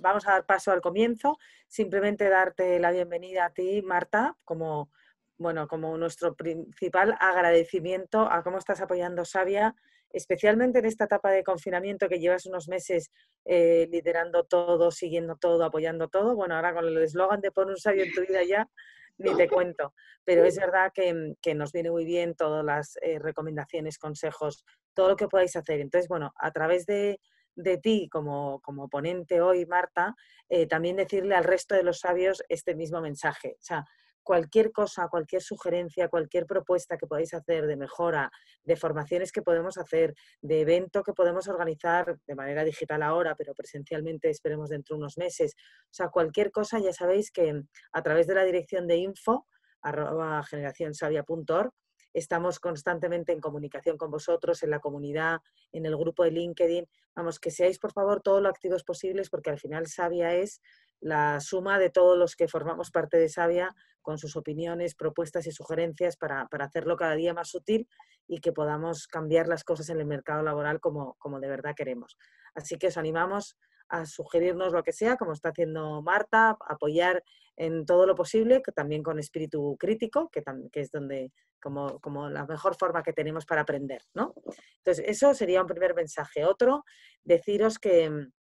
vamos a dar paso al comienzo. Simplemente darte la bienvenida a ti, Marta, como, bueno, como nuestro principal agradecimiento a cómo estás apoyando Sabia, especialmente en esta etapa de confinamiento que llevas unos meses eh, liderando todo, siguiendo todo, apoyando todo. Bueno, ahora con el eslogan de pon un sabio en tu vida ya, ni te cuento. Pero es verdad que, nos viene muy bien todas las eh, recomendaciones, consejos, todo lo que podáis hacer. Entonces, bueno, a través de, de ti como, como, ponente hoy, Marta, eh, también decirle al resto de los sabios este mismo mensaje. O sea, cualquier cosa, cualquier sugerencia, cualquier propuesta que podáis hacer de mejora, de formaciones que podemos hacer, de evento que podemos organizar de manera digital ahora, pero presencialmente esperemos dentro de unos meses. O sea, cualquier cosa, ya sabéis que a través de la dirección de info, arroba generacionsavia.org, Estamos constantemente en comunicación con vosotros, en la comunidad, en el grupo de LinkedIn. Vamos, que seáis por favor todos lo activos posibles porque al final Sabia es la suma de todos los que formamos parte de Sabia con sus opiniones, propuestas y sugerencias para, hacerlo cada día más útil y que podamos cambiar las cosas en el mercado laboral como, como de verdad queremos. Así que os animamos a sugerirnos lo que sea, como está haciendo Marta, apoyar en todo lo posible, que también con espíritu crítico, que, que es donde, como, como, la mejor forma que tenemos para aprender, ¿no? Entonces, eso sería un primer mensaje. Otro, deciros que mm,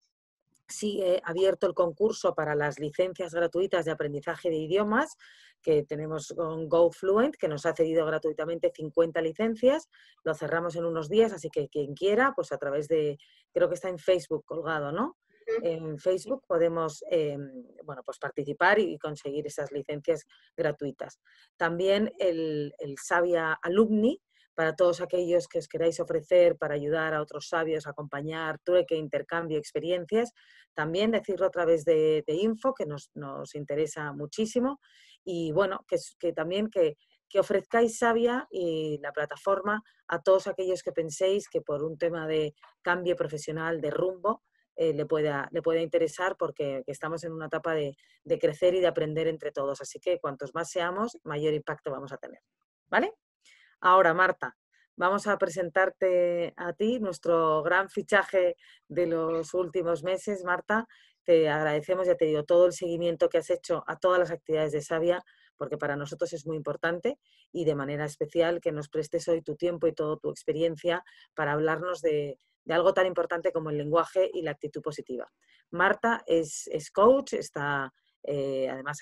sigue abierto el concurso para las licencias gratuitas de aprendizaje de idiomas que tenemos con GoFluent, que nos ha cedido gratuitamente 50 licencias. Lo cerramos en unos días, así que quien quiera, pues a través de, creo que está en Facebook colgado, ¿no? En Facebook podemos em, bueno, pues participar y conseguir esas licencias gratuitas. También el, el Sabia Alumni, para todos aquellos que os queráis ofrecer para ayudar a otros sabios, acompañar, trueque, intercambio, experiencias, también decirlo a través de, info, que nos, nos, interesa muchísimo, y bueno, que, que también que, que ofrezcáis Sabia y la plataforma a todos aquellos que penséis que por un tema de cambio profesional, de rumbo, eh, le, pueda, le pueda interesar porque estamos en una etapa de, crecer y de aprender entre todos. Así que cuantos más seamos, mayor impacto vamos a tener. ¿Vale? Ahora, Marta, vamos a presentarte a ti nuestro gran fichaje de los últimos meses, Marta. Te agradecemos, ya te digo, todo el seguimiento que has hecho a todas las actividades de Sabia, porque para nosotros es muy importante y de manera especial que nos prestes hoy tu tiempo y toda tu experiencia para hablarnos de, algo tan importante como el lenguaje y la actitud positiva. Marta es, coach, está eh, además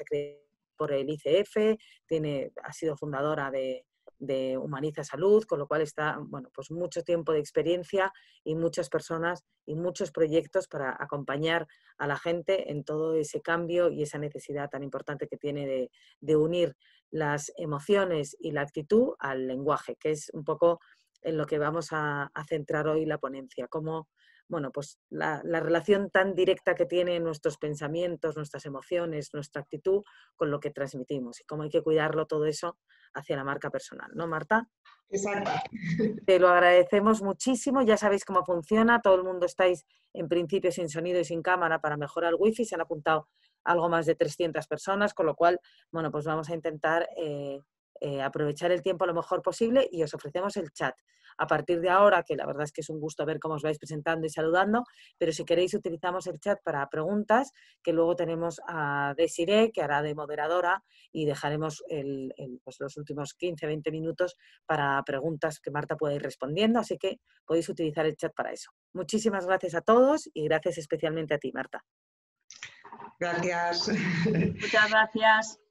por el ICF, tiene, ha sido fundadora de, Humaniza Salud, con lo cual está, bueno, pues mucho tiempo de experiencia y muchas personas y muchos proyectos para acompañar a la gente en todo ese cambio y esa necesidad tan importante que tiene de, de unir las emociones y la actitud al lenguaje, que es un poco en lo que vamos a, centrar hoy la ponencia, como bueno, pues la, relación tan directa que tienen nuestros pensamientos, nuestras emociones, nuestra actitud con lo que transmitimos y cómo hay que cuidarlo todo eso hacia la marca personal, ¿no, Marta? Exacto. Te lo agradecemos muchísimo, ya sabéis cómo funciona, todo el mundo estáis en principio sin sonido y sin cámara para mejorar el wifi, se han apuntado algo más de 300 personas, con lo cual, bueno, pues vamos a intentar eh, eh, aprovechar el tiempo lo mejor posible y os ofrecemos el chat. A partir de ahora, que la verdad es que es un gusto ver cómo os vais presentando y saludando, pero si queréis utilizamos el chat para preguntas, que luego tenemos a Desiree, que hará de moderadora, y dejaremos pues, los últimos 15-20 minutos para preguntas que Marta pueda ir respondiendo, así que podéis utilizar el chat para eso. Muchísimas gracias a todos y gracias especialmente a ti, Marta. Gracias. Muchas gracias.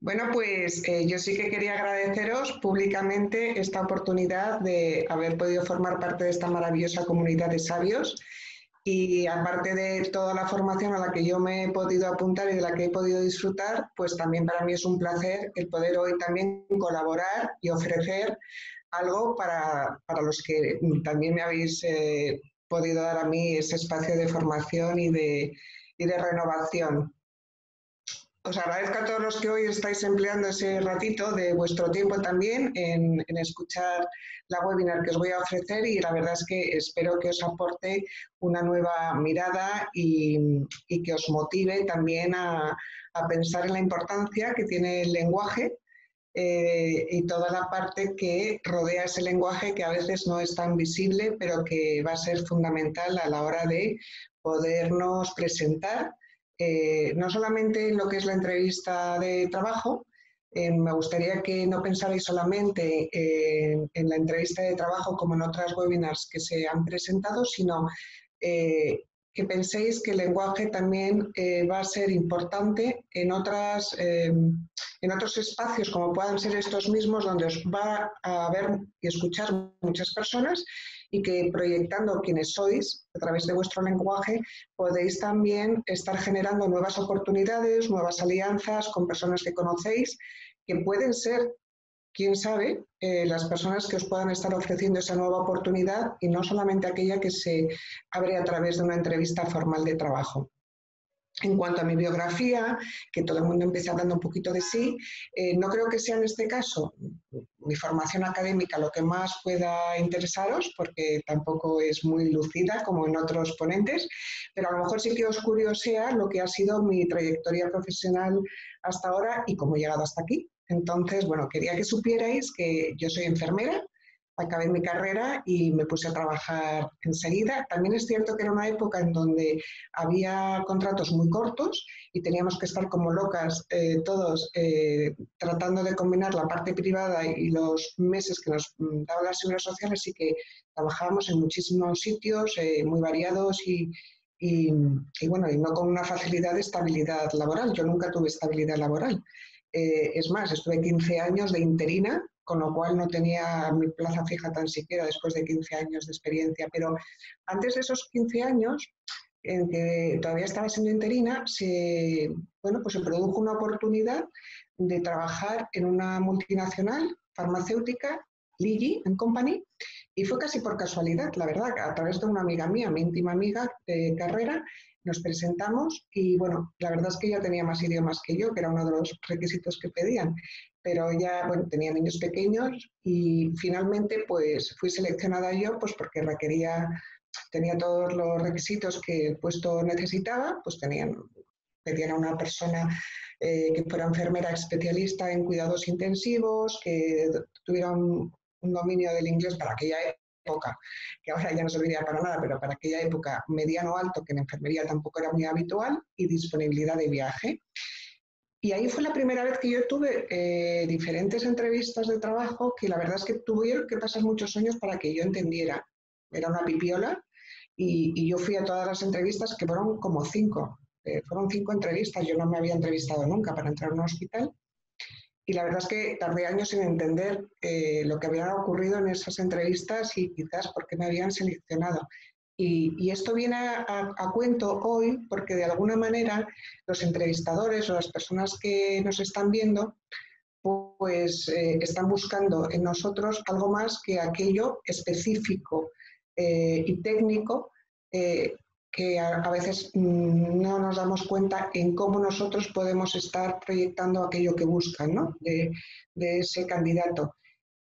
Bueno, pues eh, yo sí que quería agradeceros públicamente esta oportunidad de haber podido formar parte de esta maravillosa comunidad de sabios y aparte de toda la formación a la que yo me he podido apuntar y de la que he podido disfrutar, pues también para mí es un placer el poder hoy también colaborar y ofrecer algo para, los que también me habéis eh, podido dar a mí ese espacio de formación y de, y de renovación os agradezco a todos los que hoy estáis empleando ese ratito de vuestro tiempo también en, escuchar la webinar que os voy a ofrecer y la verdad es que espero que os aporte una nueva mirada y, que os motive también a, pensar en la importancia que tiene el lenguaje eh, y toda la parte que rodea ese lenguaje que a veces no es tan visible, pero que va a ser fundamental a la hora de podernos presentar, eh, no solamente en lo que es la entrevista de trabajo, eh, me gustaría que no pensarais solamente en, la entrevista de trabajo como en otras webinars que se han presentado, sino que penséis que el lenguaje también eh, va a ser importante en, otras, eh, en otros espacios, como puedan ser estos mismos, donde os va a ver y escuchar muchas personas y que proyectando quienes sois a través de vuestro lenguaje podéis también estar generando nuevas oportunidades, nuevas alianzas con personas que conocéis, que pueden ser quién sabe, eh, las personas que os puedan estar ofreciendo esa nueva oportunidad y no solamente aquella que se abre a través de una entrevista formal de trabajo. En cuanto a mi biografía, que todo el mundo empieza dando un poquito de sí, eh, no creo que sea en este caso mi formación académica lo que más pueda interesaros, porque tampoco es muy lucida como en otros ponentes, pero a lo mejor sí que os curiosea lo que ha sido mi trayectoria profesional hasta ahora y cómo he llegado hasta aquí. Entonces, bueno, quería que supierais que yo soy enfermera, acabé mi carrera y me puse a trabajar enseguida. También es cierto que era una época en donde había contratos muy cortos y teníamos que estar como locas eh, todos eh, tratando de combinar la parte privada y los meses que nos mm, daban las seguridad social, así que trabajábamos en muchísimos sitios eh, muy variados y, y, bueno, y no con una facilidad de estabilidad laboral. Yo nunca tuve estabilidad laboral. Eh, es más, estuve 15 años de interina, con lo cual no tenía mi plaza fija tan siquiera después de 15 años de experiencia. Pero antes de esos 15 años, en que todavía estaba siendo interina, se, bueno, pues se produjo una oportunidad de trabajar en una multinacional farmacéutica, Ligi Company, y fue casi por casualidad, la verdad, a través de una amiga mía, mi íntima amiga de carrera, nos presentamos y bueno, la verdad es que ella tenía más idiomas que yo, que era uno de los requisitos que pedían, pero bueno, tenía niños pequeños y finalmente pues fui seleccionada yo pues porque requería, tenía todos los requisitos que el puesto necesitaba, pues tenían, pedían a una persona eh, que fuera enfermera especialista en cuidados intensivos, que tuviera un, un dominio del inglés para aquella época, que ahora ya no serviría para nada, pero para aquella época mediano alto, que en enfermería tampoco era muy habitual, y disponibilidad de viaje. Y ahí fue la primera vez que yo tuve eh, diferentes entrevistas de trabajo que la verdad es que tuvieron que pasar muchos años para que yo entendiera. Era una pipiola y, yo fui a todas las entrevistas, que fueron como cinco. Eh, fueron cinco entrevistas, yo no me había entrevistado nunca para entrar a un hospital y la verdad es que tardé años en entender eh, lo que había ocurrido en esas entrevistas y quizás por qué me habían seleccionado. Y, esto viene a, cuento hoy porque de alguna manera los entrevistadores o las personas que nos están viendo pues eh, están buscando en nosotros algo más que aquello específico eh, y técnico que a, veces mm, no nos damos cuenta en cómo nosotros podemos estar proyectando aquello que buscan ¿no? de, ese candidato.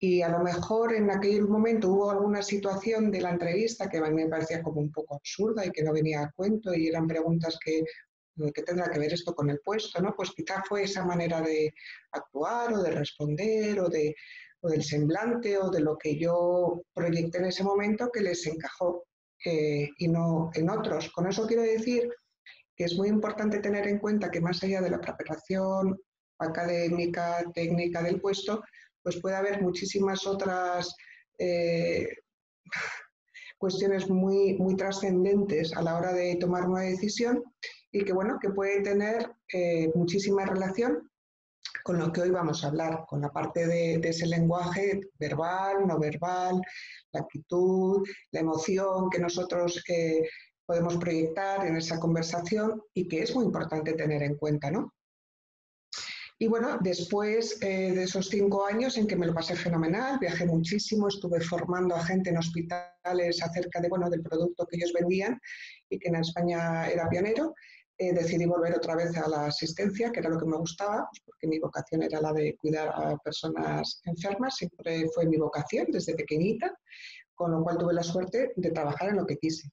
Y a lo mejor en aquel momento hubo alguna situación de la entrevista que a mí me parecía como un poco absurda y que no venía a cuento y eran preguntas que, ¿qué tendrá que ver esto con el puesto? ¿no? Pues quizá fue esa manera de actuar o de responder o, de, o del semblante o de lo que yo proyecté en ese momento que les encajó y no en otros. Con eso quiero decir que es muy importante tener en cuenta que más allá de la preparación académica, técnica del puesto, pues puede haber muchísimas otras eh, cuestiones muy, muy trascendentes a la hora de tomar una decisión y que, bueno, que puede tener eh, muchísima relación con lo que hoy vamos a hablar, con la parte de, ese lenguaje verbal, no verbal, la actitud, la emoción que nosotros eh, podemos proyectar en esa conversación y que es muy importante tener en cuenta, ¿no? Y bueno, después eh, de esos cinco años en que me lo pasé fenomenal, viajé muchísimo, estuve formando a gente en hospitales acerca de, bueno, del producto que ellos vendían y que en España era pionero. Eh, decidí volver otra vez a la asistencia, que era lo que me gustaba, pues porque mi vocación era la de cuidar a personas enfermas, siempre fue mi vocación desde pequeñita, con lo cual tuve la suerte de trabajar en lo que quise.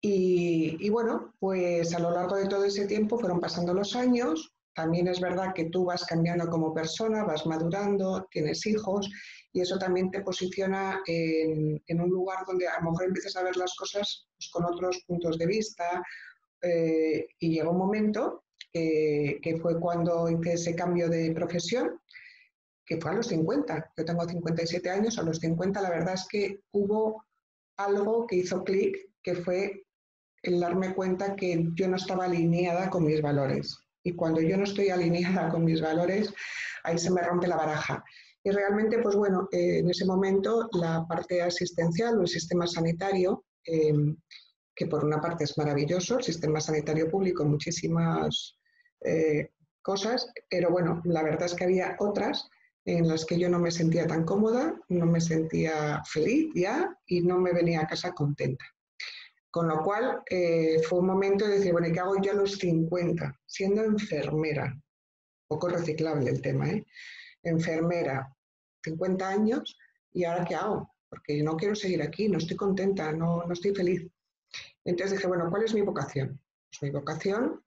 Y, y, bueno, pues a lo largo de todo ese tiempo fueron pasando los años, también es verdad que tú vas cambiando como persona, vas madurando, tienes hijos y eso también te posiciona en, un lugar donde a lo mejor empiezas a ver las cosas pues, con otros puntos de vista eh, y llegó un momento que fue cuando hice ese cambio de profesión, que fue a los 50. Yo tengo 57 años, a los 50 la verdad es que hubo algo que hizo clic, que fue el darme cuenta que yo no estaba alineada con mis valores. Y cuando yo no estoy alineada con mis valores, ahí se me rompe la baraja. Y realmente, pues bueno, eh, en ese momento la parte asistencial o el sistema sanitario, em, que por una parte es maravilloso, el sistema sanitario público, muchísimas eh, cosas, pero bueno, la verdad es que había otras en las que yo no me sentía tan cómoda, no me sentía feliz ya y no me venía a casa contenta. Con lo cual eh, fue un momento de decir, bueno, ¿y qué hago yo a los 50? Siendo enfermera, poco reciclable el tema, ¿eh? Enfermera, 50 años, ¿y ahora qué hago? Porque no quiero seguir aquí, no estoy contenta, no, no estoy feliz. Entonces dije, bueno, ¿cuál es mi vocación? Pues mi vocación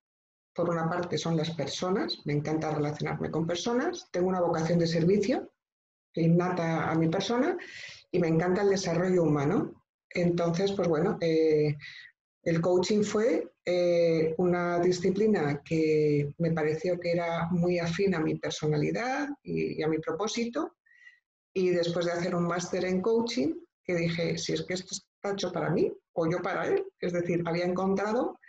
por una parte son las personas, me encanta relacionarme con personas, tengo una vocación de servicio innata a mi persona y me encanta el desarrollo humano. Entonces, pues bueno, eh, el coaching fue eh, una disciplina que me pareció que era muy afín a mi personalidad y, a mi propósito. Y después de hacer un máster en coaching, que dije, si es que esto está hecho para mí o yo para él, es decir, había encontrado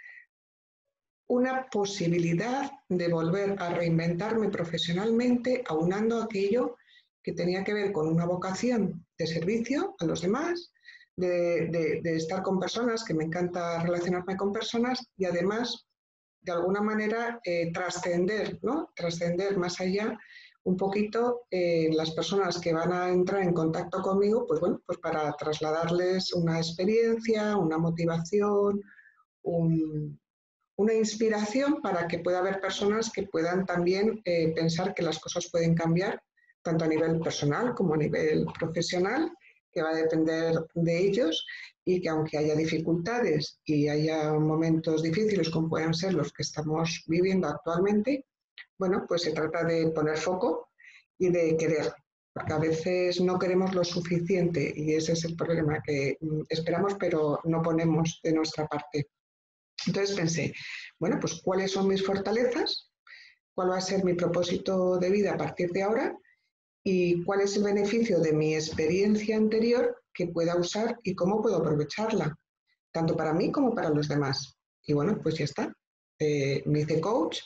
una posibilidad de volver a reinventarme profesionalmente, aunando aquello que tenía que ver con una vocación de servicio a los demás, de, estar con personas, que me encanta relacionarme con personas y además, de alguna manera, eh, trascender, ¿no? Trascender más allá un poquito eh, las personas que van a entrar en contacto conmigo, pues bueno, pues para trasladarles una experiencia, una motivación, un, una inspiración para que pueda haber personas que puedan también eh, pensar que las cosas pueden cambiar, tanto a nivel personal como a nivel profesional, que va a depender de ellos y que aunque haya dificultades y haya momentos difíciles como puedan ser los que estamos viviendo actualmente, bueno, pues se trata de poner foco y de querer, porque a veces no queremos lo suficiente y ese es el problema, que mm, esperamos pero no ponemos de nuestra parte. Entonces pensé, bueno, pues cuáles son mis fortalezas, cuál va a ser mi propósito de vida a partir de ahora y cuál es el beneficio de mi experiencia anterior que pueda usar y cómo puedo aprovecharla, tanto para mí como para los demás. Y bueno, pues ya está. Eh, me hice coach,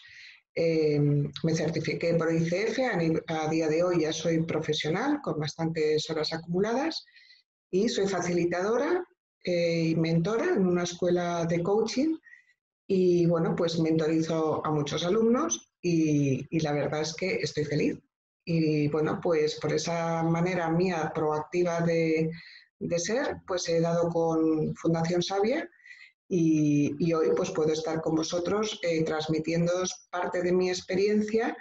em, me certifiqué por ICF, a, día de hoy ya soy profesional con bastantes horas acumuladas y soy facilitadora eh, y mentora en una escuela de coaching y bueno, pues mentorizo a muchos alumnos y, la verdad es que estoy feliz. Y bueno, pues por esa manera mía proactiva de, ser, pues he dado con Fundación Sabia y, hoy pues puedo estar con vosotros eh, parte de mi experiencia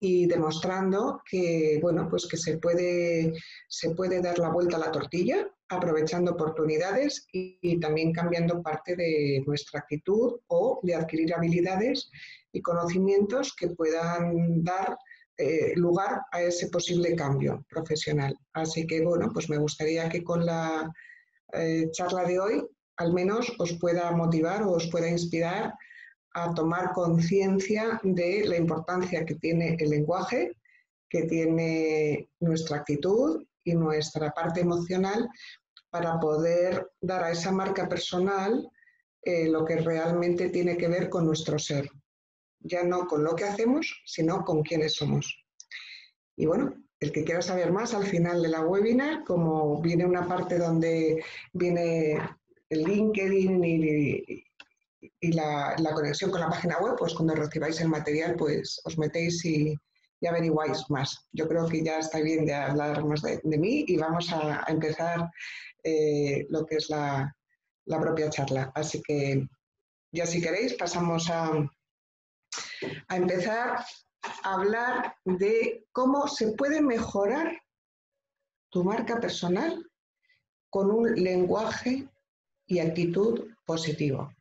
y demostrando que, bueno, pues que se puede, se puede dar la vuelta a la tortilla aprovechando oportunidades y, también cambiando parte de nuestra actitud o de adquirir habilidades y conocimientos que puedan dar eh, lugar a ese posible cambio profesional. Así que, bueno, pues me gustaría que con la eh, charla de hoy al menos os pueda motivar o os pueda inspirar a tomar conciencia de la importancia que tiene el lenguaje, que tiene nuestra actitud y nuestra parte emocional para poder dar a esa marca personal eh, lo que realmente tiene que ver con nuestro ser. Ya no con lo que hacemos, sino con quiénes somos. Y bueno, el que quiera saber más al final de la webinar, como viene una parte donde viene el LinkedIn y, la, conexión con la página web, pues cuando recibáis el material, pues os metéis y, averiguáis más. Yo creo que ya está bien de hablar más de, mí y vamos a, empezar eh, lo que es la, propia charla. Así que ya si queréis pasamos a, a empezar a hablar de cómo se puede mejorar tu marca personal con un lenguaje y actitud positivo.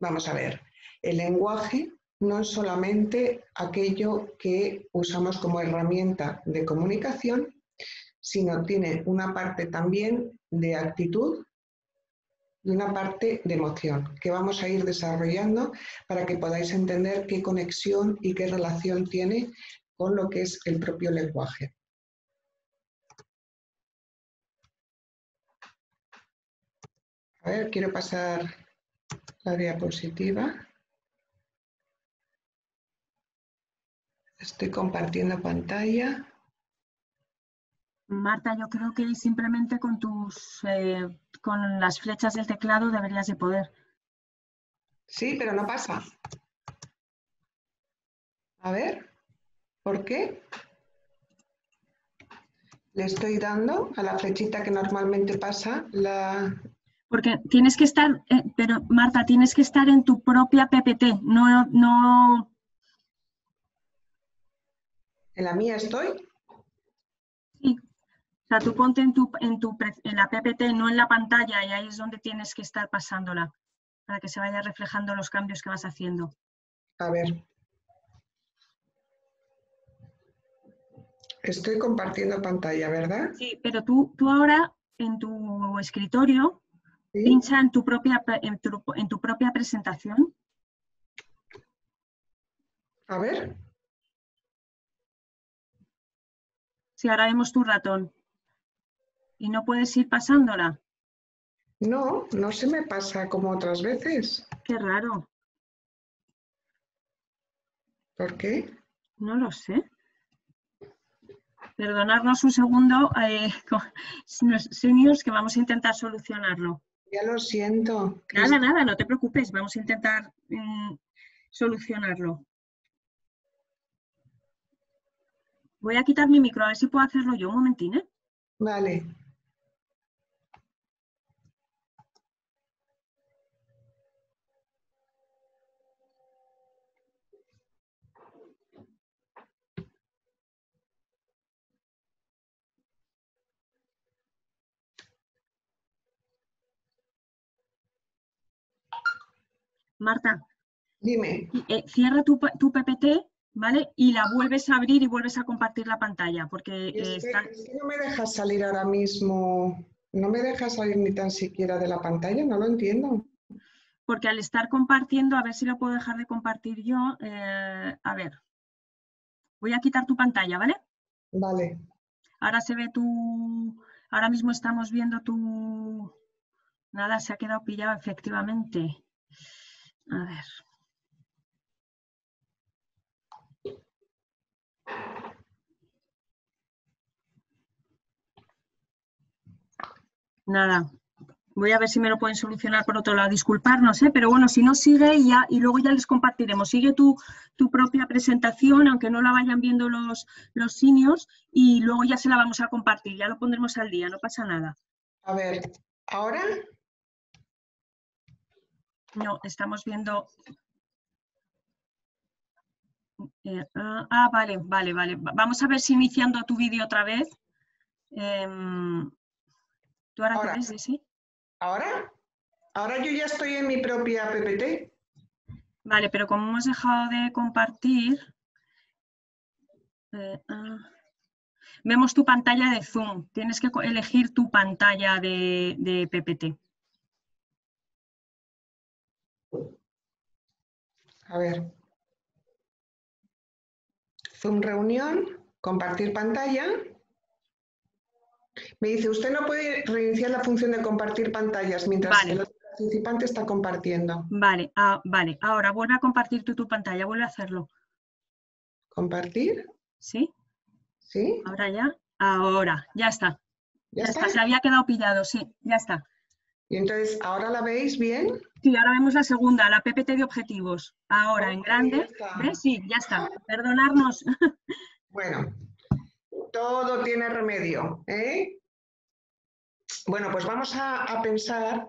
Vamos a ver, el lenguaje no es solamente aquello que usamos como herramienta de comunicación, sino tiene una parte también de actitud y una parte de emoción que vamos a ir desarrollando para que podáis entender qué conexión y qué relación tiene con lo que es el propio lenguaje. A ver, quiero pasar la diapositiva. Estoy compartiendo pantalla. Marta, yo creo que simplemente con tus eh, con las flechas del teclado deberías de poder. Sí, pero no pasa. A ver, ¿por qué? Le estoy dando a la flechita que normalmente pasa la... Porque tienes que estar, eh, pero Marta, tienes que estar en tu propia PPT, no, no... ¿En la mía estoy? Sea, tú ponte en, tu, en, tu, en la PPT, no en la pantalla, y ahí es donde tienes que estar pasándola, para que se vaya reflejando los cambios que vas haciendo. A ver. Estoy compartiendo pantalla, ¿verdad? Sí, pero tú, tú ahora en tu escritorio, pincha en tu, propia, en tu, en tu propia presentación. A ver. Sí, ahora vemos tu ratón y no puedes ir pasándola. No, no se me pasa como otras veces. Qué raro. ¿Por qué? No lo sé. Perdonarnos un segundo, eh, que vamos a intentar solucionarlo. Ya lo siento. Nada, nada, no te preocupes, vamos a intentar mm, solucionarlo. Voy a quitar mi micro, a ver si puedo hacerlo yo un momentín, ¿eh? Vale. Marta. Dime. Eh, cierra tu, PPT, ¿vale? Y la vuelves a abrir y vuelves a compartir la pantalla, porque eh, es, que, no me dejas salir ahora mismo, no me dejas salir ni tan siquiera de la pantalla, no lo entiendo. Porque al estar compartiendo, a ver si lo puedo dejar de compartir yo, eh, a ver. Voy a quitar tu pantalla, ¿vale? Vale. Ahora se ve tu, ahora mismo estamos viendo tu, nada, se ha quedado pillado efectivamente. A ver. Nada. Voy a ver si me lo pueden solucionar por otro lado. Disculparnos, ¿eh? pero bueno, si no sigue y, ya, y luego ya les compartiremos. Sigue tu, tu, propia presentación, aunque no la vayan viendo los, los seniors, y luego ya se la vamos a compartir. Ya lo pondremos al día, no pasa nada. A ver, ¿ahora? No, estamos viendo... Eh, ah, ah, vale, vale, vale. Vamos a ver si iniciando tu vídeo otra vez. Em, ¿Tú ahora, ahora ves, sí? ¿Ahora? Ahora yo ya estoy en mi propia PPT. Vale, pero como hemos dejado de compartir... Eh, ah, vemos tu pantalla de Zoom. Tienes que elegir tu pantalla de, de PPT. A ver. Zoom reunión, compartir pantalla. Me dice, usted no puede reiniciar la función de compartir pantallas mientras el participante está compartiendo. Vale, ah, vale. Ahora vuelve a compartir tú tu pantalla, vuelve a hacerlo. ¿Compartir? ¿Sí? ¿Sí? Ahora ya. Ahora, ya está. Ya, está? Se había quedado pillado, sí, ya está. Y entonces, ¿ahora la veis bien? Sí, ahora vemos la segunda, la PPT de objetivos. Ahora en grande. ¿Ves? Sí, ya está. Perdonarnos. Bueno, todo tiene remedio. ¿eh? Bueno, pues vamos a, pensar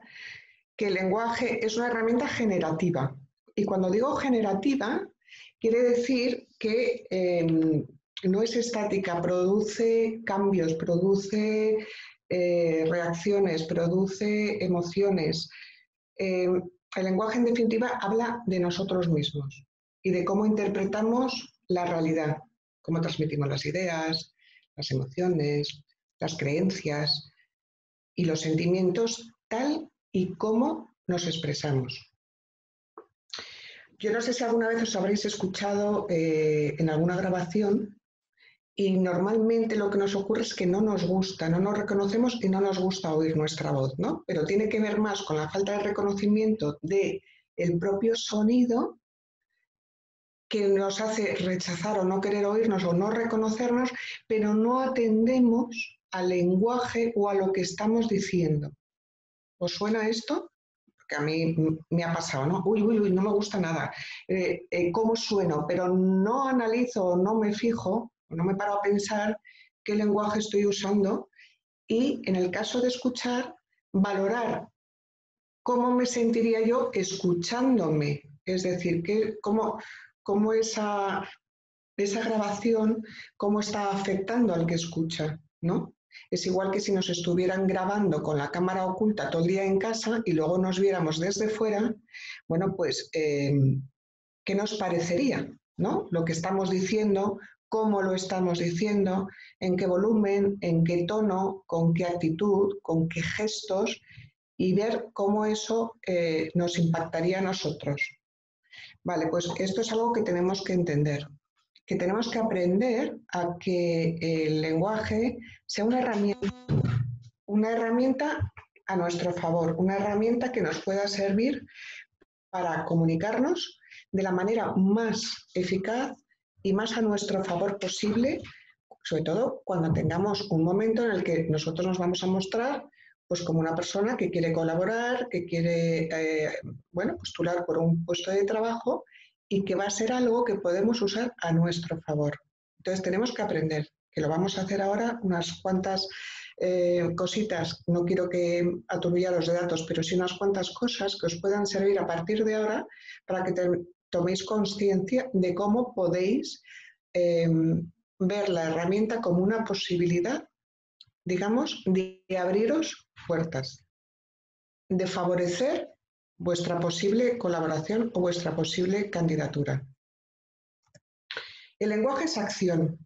que el lenguaje es una herramienta generativa. Y cuando digo generativa, quiere decir que em, no es estática, produce cambios, produce eh, reacciones, produce emociones. Eh, el lenguaje, en definitiva, habla de nosotros mismos. y de cómo interpretamos la realidad, cómo transmitimos las ideas, las emociones, las creencias y los sentimientos tal y como nos expresamos. Yo no sé si alguna vez os habréis escuchado eh, en alguna grabación y normalmente lo que nos ocurre es que no nos gusta, no nos reconocemos y no nos gusta oír nuestra voz, ¿no? Pero tiene que ver más con la falta de reconocimiento del el propio sonido que nos hace rechazar o no querer oírnos o no reconocernos, pero no atendemos al lenguaje o a lo que estamos diciendo. ¿Os suena esto? Porque a mí me ha pasado, ¿no? Uy, uy, uy, no me gusta nada. Eh, eh, ¿Cómo sueno? Pero no analizo o no me fijo, no me paro a pensar qué lenguaje estoy usando y en el caso de escuchar, valorar cómo me sentiría yo escuchándome. Es decir, que, cómo, cómo esa, esa grabación, cómo está afectando al que escucha, ¿no? Es igual que si nos estuvieran grabando con la cámara oculta todo el día en casa y luego nos viéramos desde fuera, bueno, pues, em, ¿qué nos parecería? ¿no? Lo que estamos diciendo, cómo lo estamos diciendo, en qué volumen, en qué tono, con qué actitud, con qué gestos y ver cómo eso eh, nos impactaría a nosotros. Vale, pues esto es algo que tenemos que entender, que tenemos que aprender a que el lenguaje sea una herramienta, una herramienta a nuestro favor, una herramienta que nos pueda servir para comunicarnos de la manera más eficaz y más a nuestro favor posible, sobre todo cuando tengamos un momento en el que nosotros nos vamos a mostrar pues como una persona que quiere colaborar, que quiere eh, bueno, postular por un puesto de trabajo y que va a ser algo que podemos usar a nuestro favor. Entonces tenemos que aprender, que lo vamos a hacer ahora, unas cuantas eh, cositas, no quiero que aturbillaros de datos, pero sí unas cuantas cosas que os puedan servir a partir de ahora para que toméis conciencia de cómo podéis eh, ver la herramienta como una posibilidad, digamos, de abriros puertas, de favorecer vuestra posible colaboración o vuestra posible candidatura. El lenguaje es acción.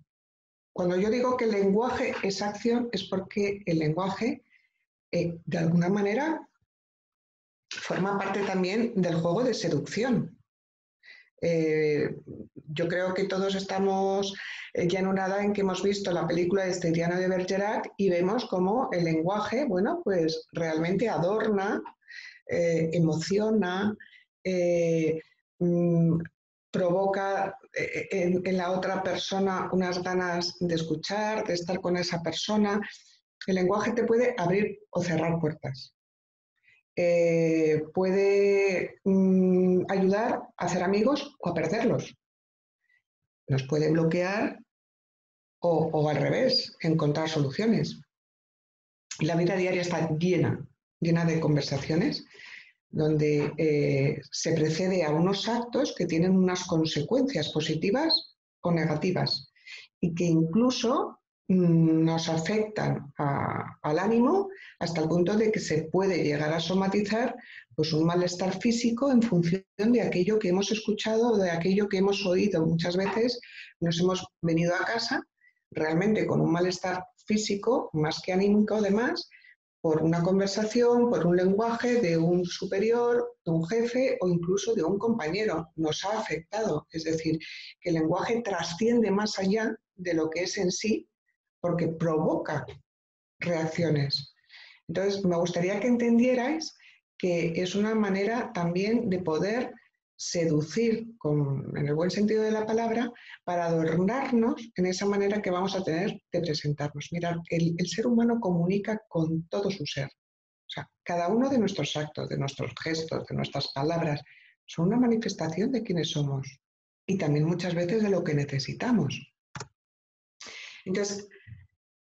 Cuando yo digo que el lenguaje es acción es porque el lenguaje, eh, de alguna manera, forma parte también del juego de seducción. Eh, yo creo que todos estamos eh, ya en una edad en que hemos visto la película de Esteliana de Bergerac y vemos cómo el lenguaje, bueno, pues realmente adorna, eh, emociona, mm, provoca en, la otra persona unas ganas de escuchar, de estar con esa persona. El lenguaje te puede abrir o cerrar puertas. Eh, puede mm, ayudar a hacer amigos o a perderlos. Nos puede bloquear o, al revés, encontrar soluciones. La vida diaria está llena, llena de conversaciones donde eh, se precede a unos actos que tienen unas consecuencias positivas o negativas y que incluso nos afectan al ánimo hasta el punto de que se puede llegar a somatizar pues, un malestar físico en función de aquello que hemos escuchado de aquello que hemos oído. Muchas veces nos hemos venido a casa realmente con un malestar físico, más que anímico además, por una conversación, por un lenguaje de un superior, de un jefe o incluso de un compañero. Nos ha afectado. Es decir, que el lenguaje trasciende más allá de lo que es en sí porque provoca reacciones. Entonces, me gustaría que entendierais que es una manera también de poder seducir, en el buen sentido de la palabra, para adornarnos en esa manera que vamos a tener de presentarnos. Mirad, el, el ser humano comunica con todo su ser. O sea, cada uno de nuestros actos, de nuestros gestos, de nuestras palabras, son una manifestación de quiénes somos y también muchas veces de lo que necesitamos. Entonces,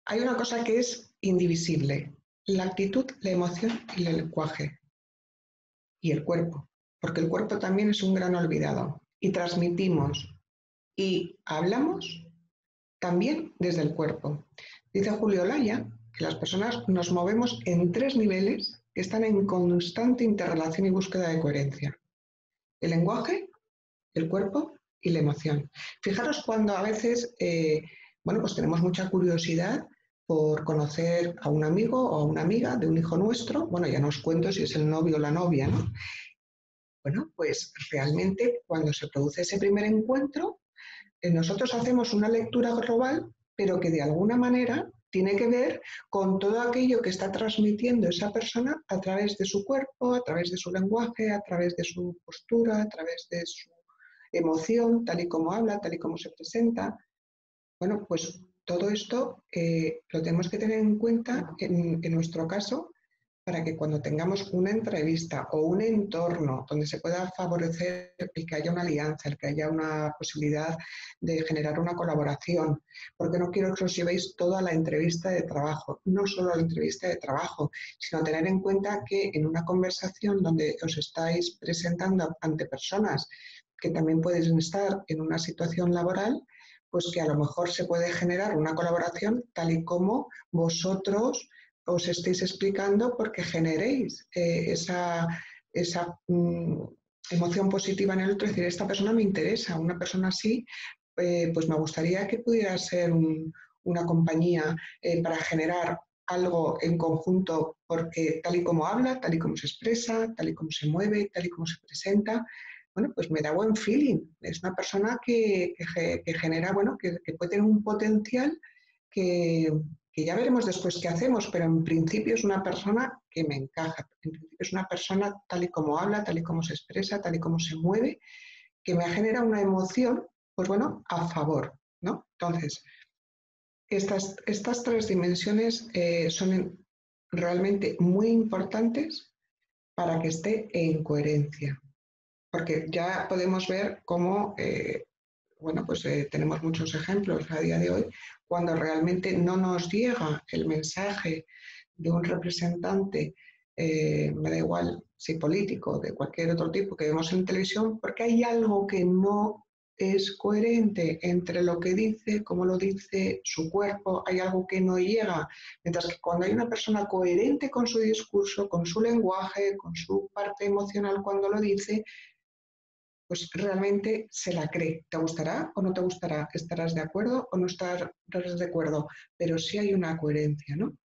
hay una cosa que es indivisible, la actitud, la emoción y el lenguaje. Y el cuerpo, porque el cuerpo también es un gran olvidado. Y transmitimos y hablamos también desde el cuerpo. Dice Julio Laya que las personas nos movemos en tres niveles que están en constante interrelación y búsqueda de coherencia. El lenguaje, el cuerpo y la emoción. Fijaros cuando a veces, eh, bueno, pues tenemos mucha curiosidad por conocer a un amigo o a una amiga de un hijo nuestro, bueno, ya no os cuento si es el novio o la novia, ¿no? Bueno, pues realmente cuando se produce ese primer encuentro, eh, nosotros hacemos una lectura global, pero que de alguna manera tiene que ver con todo aquello que está transmitiendo esa persona a través de su cuerpo, a través de su lenguaje, a través de su postura, a través de su emoción, tal y como habla, tal y como se presenta. Bueno, pues todo esto eh, lo tenemos que tener en cuenta en nuestro caso para que cuando tengamos una entrevista o un entorno donde se pueda favorecer el que haya una alianza, el que haya una posibilidad de generar una colaboración, porque no quiero que os llevéis toda la entrevista de trabajo, no solo la entrevista de trabajo, sino tener en cuenta que en una conversación donde os estáis presentando ante personas que también pueden estar en una situación laboral, pues que a lo mejor se puede generar una colaboración tal y como vosotros os estéis explicando porque generéis eh, esa, esa mm, emoción positiva en el otro, es decir, esta persona me interesa, una persona así, eh, pues me gustaría que pudiera ser una compañía eh, para generar algo en conjunto, porque tal y como habla, tal y como se expresa, tal y como se mueve, tal y como se presenta, bueno, pues me da buen feeling. Es una persona que, genera, bueno, que, que, puede tener un potencial que, que ya veremos después qué hacemos, pero en principio es una persona que me encaja, en principio es una persona tal y como habla, tal y como se expresa, tal y como se mueve, que me genera una emoción, pues bueno, a favor, ¿no? Entonces, estas, estas tres dimensiones eh, son realmente muy importantes para que esté en coherencia, porque ya podemos ver cómo eh, bueno, pues eh, tenemos muchos ejemplos a día de hoy, cuando realmente no nos llega el mensaje de un representante, eh, me da igual si político, de cualquier otro tipo que vemos en televisión, porque hay algo que no es coherente entre lo que dice, cómo lo dice, su cuerpo, hay algo que no llega. Mientras que cuando hay una persona coherente con su discurso, con su lenguaje, con su parte emocional cuando lo dice, pues realmente se la cree. ¿Te gustará o no te gustará? ¿Estarás de acuerdo o no estarás de acuerdo? Pero sí hay una coherencia, ¿no?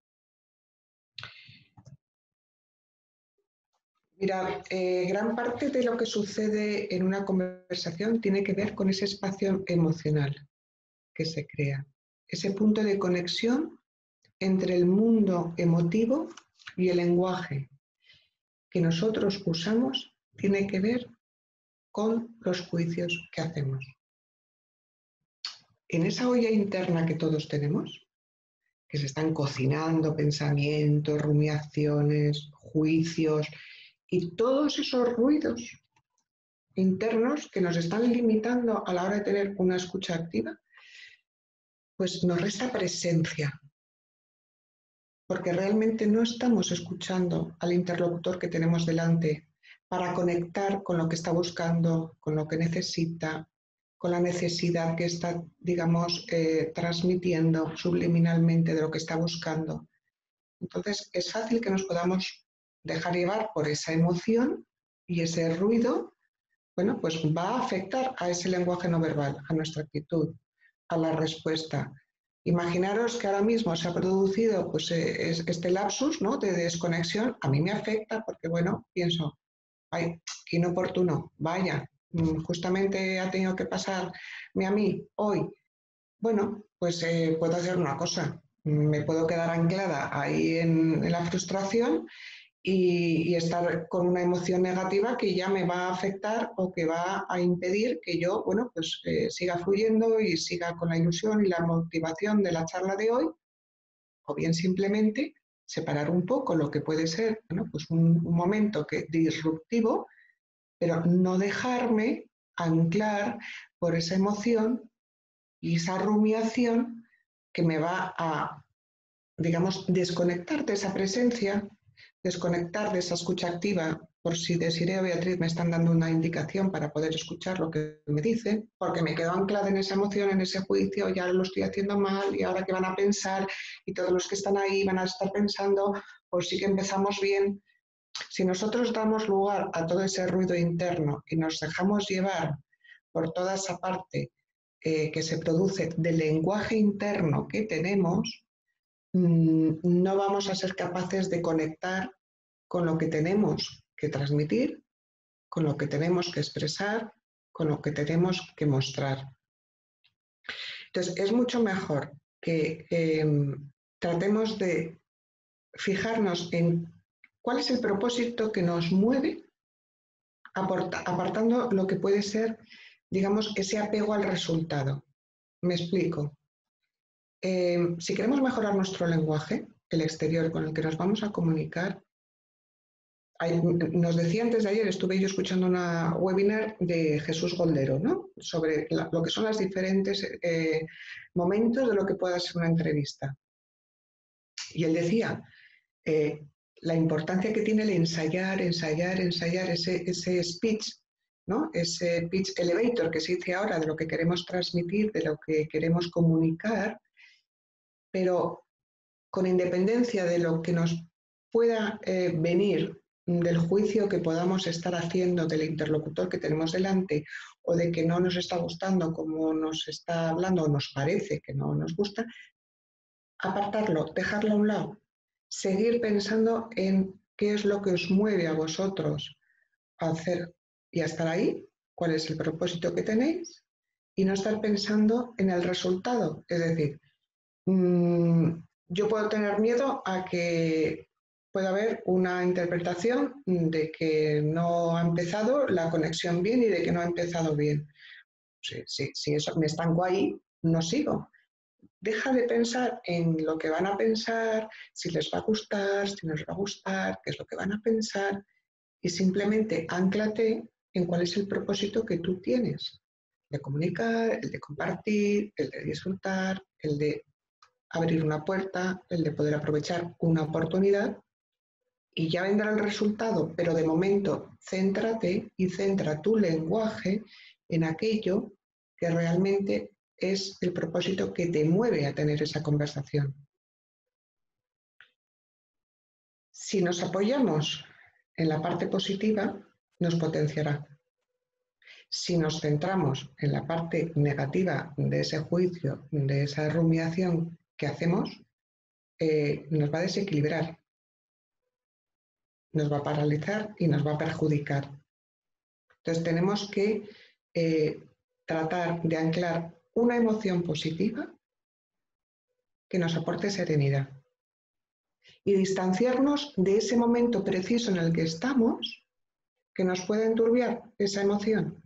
Mira, eh, gran parte de lo que sucede en una conversación tiene que ver con ese espacio emocional que se crea, ese punto de conexión entre el mundo emotivo y el lenguaje que nosotros usamos tiene que ver con los juicios que hacemos. En esa olla interna que todos tenemos, que se están cocinando pensamientos, rumiaciones, juicios y todos esos ruidos internos que nos están limitando a la hora de tener una escucha activa, pues nos resta presencia, porque realmente no estamos escuchando al interlocutor que tenemos delante para conectar con lo que está buscando, con lo que necesita, con la necesidad que está, digamos, eh, transmitiendo subliminalmente de lo que está buscando. Entonces, es fácil que nos podamos dejar llevar por esa emoción y ese ruido, bueno, pues va a afectar a ese lenguaje no verbal, a nuestra actitud, a la respuesta. Imaginaros que ahora mismo se ha producido pues, eh, este lapsus ¿no? de desconexión. A mí me afecta porque, bueno, pienso, ay, qué inoportuno, vaya, mm, justamente ha tenido que pasarme a mí hoy. Bueno, pues eh, puedo hacer una cosa, me puedo quedar anclada ahí en, la frustración y, estar con una emoción negativa que ya me va a afectar o que va a impedir que yo, bueno, pues eh, siga fluyendo y siga con la ilusión y la motivación de la charla de hoy, o bien simplemente separar un poco lo que puede ser pues un, momento que, disruptivo, pero no dejarme anclar por esa emoción y esa rumiación que me va a, digamos, desconectar de esa presencia, desconectar de esa escucha activa por si Desiree o Beatriz me están dando una indicación para poder escuchar lo que me dicen, porque me quedo anclada en esa emoción, en ese juicio, ya lo estoy haciendo mal y ahora qué van a pensar y todos los que están ahí van a estar pensando, pues sí que empezamos bien. Si nosotros damos lugar a todo ese ruido interno y nos dejamos llevar por toda esa parte eh, que se produce del lenguaje interno que tenemos, mm, no vamos a ser capaces de conectar con lo que tenemos que transmitir, con lo que tenemos que expresar, con lo que tenemos que mostrar. Entonces, es mucho mejor que em, tratemos de fijarnos en cuál es el propósito que nos mueve, apartando lo que puede ser, digamos, ese apego al resultado. Me explico. Em, si queremos mejorar nuestro lenguaje, el exterior con el que nos vamos a comunicar, nos decía antes de ayer, estuve yo escuchando una webinar de Jesús Goldero, ¿no? Sobre lo que son los diferentes eh, momentos de lo que pueda ser una entrevista. Y él decía eh, la importancia que tiene el ensayar, ensayar, ensayar ese, ese speech, ¿no? Ese pitch elevator que se dice ahora de lo que queremos transmitir, de lo que queremos comunicar, pero con independencia de lo que nos pueda eh, venir del juicio que podamos estar haciendo del interlocutor que tenemos delante o de que no nos está gustando como nos está hablando o nos parece que no nos gusta, apartarlo, dejarlo a un lado, seguir pensando en qué es lo que os mueve a vosotros a hacer y a estar ahí, cuál es el propósito que tenéis y no estar pensando en el resultado. Es decir, mm, yo puedo tener miedo a que puede haber una interpretación de que no ha empezado la conexión bien y de que no ha empezado bien. Si, eso me estanco ahí, no sigo. Deja de pensar en lo que van a pensar, si les va a gustar, si no les va a gustar, qué es lo que van a pensar, y simplemente anclate en cuál es el propósito que tú tienes de comunicar, el de compartir, el de disfrutar, el de abrir una puerta, el de poder aprovechar una oportunidad y ya vendrá el resultado, pero de momento céntrate y centra tu lenguaje en aquello que realmente es el propósito que te mueve a tener esa conversación. Si nos apoyamos en la parte positiva, nos potenciará. Si nos centramos en la parte negativa de ese juicio, de esa rumiación que hacemos, eh, nos va a desequilibrar nos va a paralizar y nos va a perjudicar. Entonces tenemos que eh, tratar de anclar una emoción positiva que nos aporte serenidad y distanciarnos de ese momento preciso en el que estamos que nos puede enturbiar esa emoción.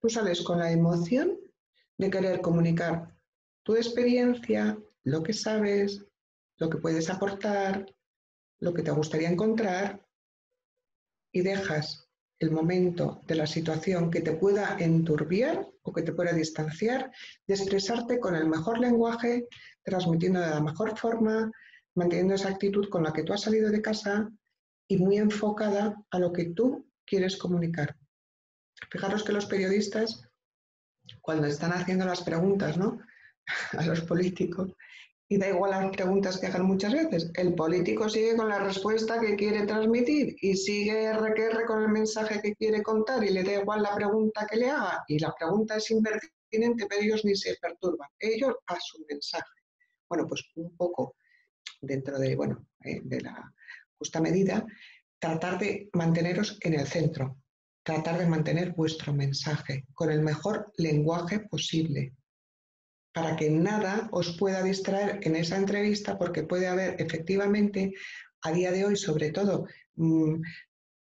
Tú sales con la emoción de querer comunicar tu experiencia, lo que sabes, lo que puedes aportar, lo que te gustaría encontrar y dejas el momento de la situación que te pueda enturbiar o que te pueda distanciar, de expresarte con el mejor lenguaje, transmitiendo de la mejor forma, manteniendo esa actitud con la que tú has salido de casa y muy enfocada a lo que tú quieres comunicar. Fijaros que los periodistas, cuando están haciendo las preguntas ¿no? a los políticos, y da igual las preguntas que hagan muchas veces. El político sigue con la respuesta que quiere transmitir y sigue RQR con el mensaje que quiere contar y le da igual la pregunta que le haga y la pregunta es impertinente, pero ellos ni se perturban. Ellos a su mensaje. Bueno, pues un poco dentro de, bueno, eh, de la justa medida, tratar de manteneros en el centro, tratar de mantener vuestro mensaje con el mejor lenguaje posible, para que nada os pueda distraer en esa entrevista porque puede haber efectivamente a día de hoy, sobre todo, mm,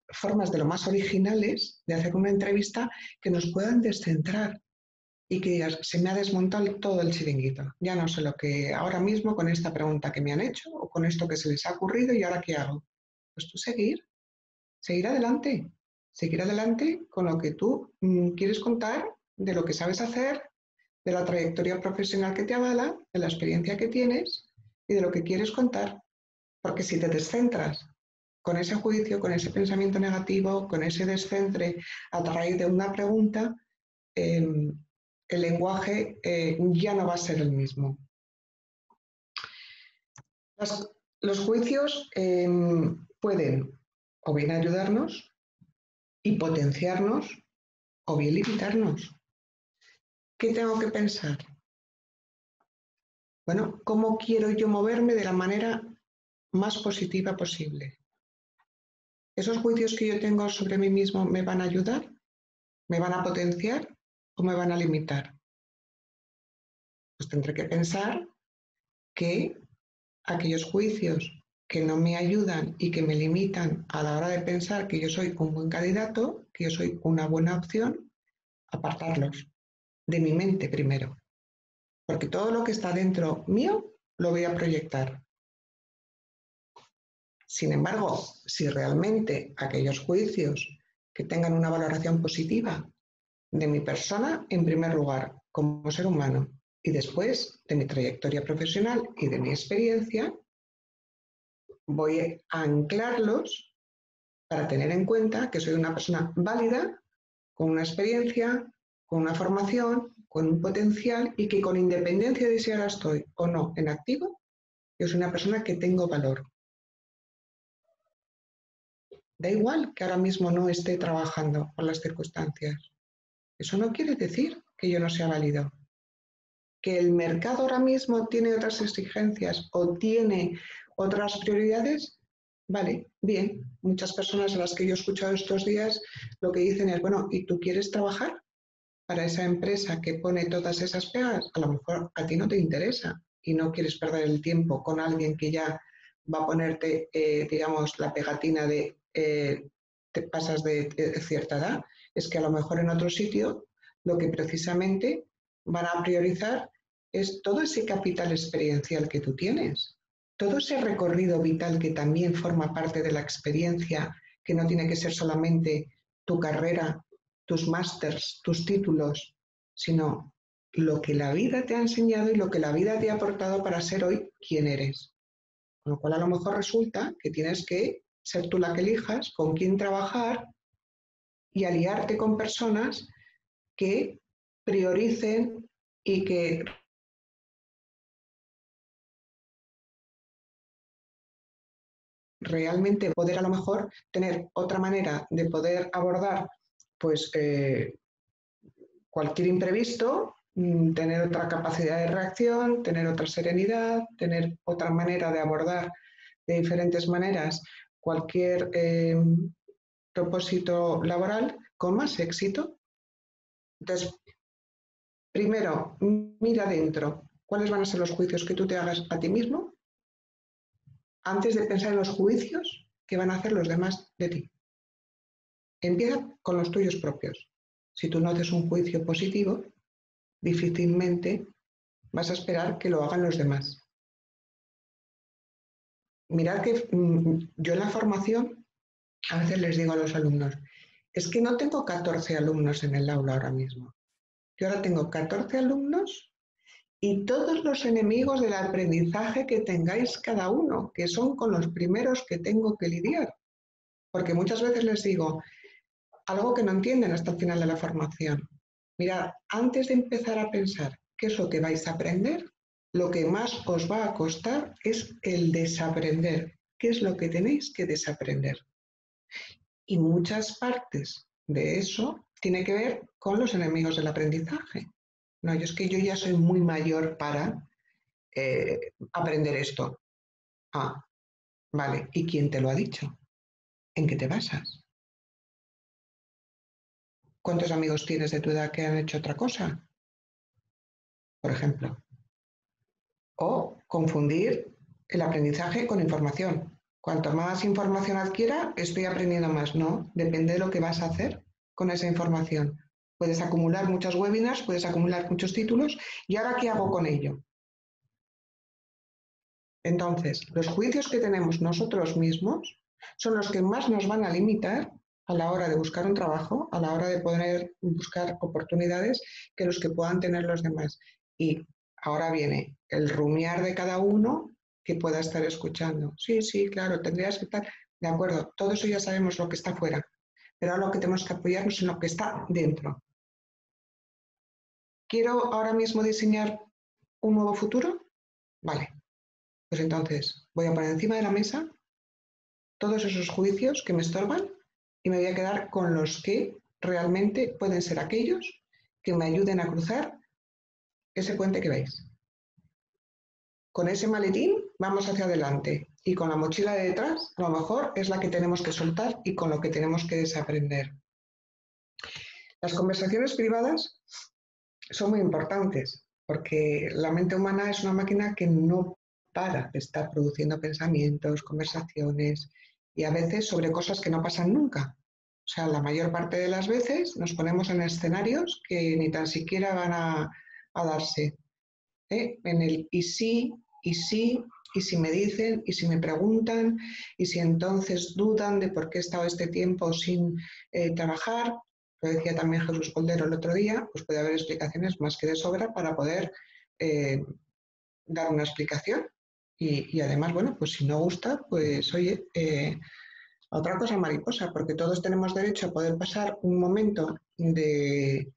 formas de lo más originales de hacer una entrevista que nos puedan descentrar y que se me ha desmontado todo el chiringuito. Ya no sé lo que ahora mismo con esta pregunta que me han hecho o con esto que se les ha ocurrido y ahora qué hago. Pues tú seguir, seguir adelante, seguir adelante con lo que tú mm, quieres contar, de lo que sabes hacer, de la trayectoria profesional que te avala, de la experiencia que tienes y de lo que quieres contar. Porque si te descentras con ese juicio, con ese pensamiento negativo, con ese descentre a raíz de una pregunta, em, el lenguaje eh, ya no va a ser el mismo. los juicios em, pueden o bien ayudarnos y potenciarnos o bien limitarnos. ¿Qué tengo que pensar? Bueno, ¿cómo quiero yo moverme de la manera más positiva posible? ¿Esos juicios que yo tengo sobre mí mismo me van a ayudar? ¿Me van a potenciar o me van a limitar? Pues tendré que pensar que aquellos juicios que no me ayudan y que me limitan a la hora de pensar que yo soy un buen candidato, que yo soy una buena opción, apartarlos de mi mente primero. Porque todo lo que está dentro mío lo voy a proyectar. Sin embargo, si realmente aquellos juicios que tengan una valoración positiva de mi persona, en primer lugar, como ser humano, y después de mi trayectoria profesional y de mi experiencia, voy a anclarlos para tener en cuenta que soy una persona válida, con una experiencia, con una formación, con un potencial y que con independencia de si ahora estoy o no en activo, yo soy una persona que tengo valor. Da igual que ahora mismo no esté trabajando por las circunstancias. Eso no quiere decir que yo no sea válido. Que el mercado ahora mismo tiene otras exigencias o tiene otras prioridades, vale, bien. Muchas personas a las que yo he escuchado estos días lo que dicen es, bueno, ¿y tú quieres trabajar? Para esa empresa que pone todas esas pegas, a lo mejor a ti no te interesa y no quieres perder el tiempo con alguien que ya va a ponerte, eh, digamos, la pegatina de eh, te pasas de, cierta edad. Es que a lo mejor en otro sitio lo que precisamente van a priorizar es todo ese capital experiencial que tú tienes, todo ese recorrido vital que también forma parte de la experiencia, que no tiene que ser solamente tu carrera tus másters, tus títulos, sino lo que la vida te ha enseñado y lo que la vida te ha aportado para ser hoy quien eres. Con lo cual a lo mejor resulta que tienes que ser tú la que elijas con quién trabajar y aliarte con personas que prioricen y que realmente poder a lo mejor tener otra manera de poder abordar pues cualquier imprevisto, mm, tener otra capacidad de reacción, tener otra serenidad, tener otra manera de abordar de diferentes maneras cualquier eh, propósito laboral con más éxito. Entonces, primero, mira adentro cuáles van a ser los juicios que tú te hagas a ti mismo antes de pensar en los juicios que van a hacer los demás de ti. Empieza con los tuyos propios. Si tú no haces un juicio positivo, difícilmente vas a esperar que lo hagan los demás. Mirad que mm, yo en la formación a veces les digo a los alumnos, es que no tengo 14 alumnos en el aula ahora mismo. Yo ahora tengo 14 alumnos y todos los enemigos del aprendizaje que tengáis cada uno, que son con los primeros que tengo que lidiar. Porque muchas veces les digo, algo que no entienden hasta el final de la formación. Mirad, antes de empezar a pensar qué es lo que vais a aprender, lo que más os va a costar es el desaprender. ¿Qué es lo que tenéis que desaprender? Y muchas partes de eso tiene que ver con los enemigos del aprendizaje. No, yo es que yo ya soy muy mayor para eh, aprender esto. Ah, vale. ¿Y quién te lo ha dicho? ¿En qué te basas? ¿Cuántos amigos tienes de tu edad que han hecho otra cosa? Por ejemplo. O confundir el aprendizaje con información. Cuanto más información adquiera, estoy aprendiendo más. No, depende de lo que vas a hacer con esa información. Puedes acumular muchos webinars, puedes acumular muchos títulos. ¿Y ahora qué hago con ello? Entonces, los juicios que tenemos nosotros mismos son los que más nos van a limitar a la hora de buscar un trabajo, a la hora de poder buscar oportunidades que los que puedan tener los demás. Y ahora viene el rumiar de cada uno que pueda estar escuchando. Sí, sí, claro, tendrías que estar de acuerdo. Todo eso ya sabemos lo que está fuera, pero ahora lo que tenemos que apoyarnos en lo que está dentro. ¿Quiero ahora mismo diseñar un nuevo futuro? Vale. Pues entonces voy a poner encima de la mesa todos esos juicios que me estorban y me voy a quedar con los que realmente pueden ser aquellos que me ayuden a cruzar ese puente que veis. Con ese maletín vamos hacia adelante y con la mochila de detrás a lo mejor es la que tenemos que soltar y con lo que tenemos que desaprender. Las conversaciones privadas son muy importantes porque la mente humana es una máquina que no para de estar produciendo pensamientos, conversaciones y a veces sobre cosas que no pasan nunca. O sea, la mayor parte de las veces nos ponemos en escenarios que ni tan siquiera van a, darse. ¿eh? En el y sí, y sí, y si me dicen, y si me preguntan, y si entonces dudan de por qué he estado este tiempo sin eh, trabajar, lo decía también Jesús Coldero el otro día, pues puede haber explicaciones más que de sobra para poder eh, dar una explicación. Y, además, bueno, pues si no gusta, pues oye, eh, otra cosa mariposa, porque todos tenemos derecho a poder pasar un momento de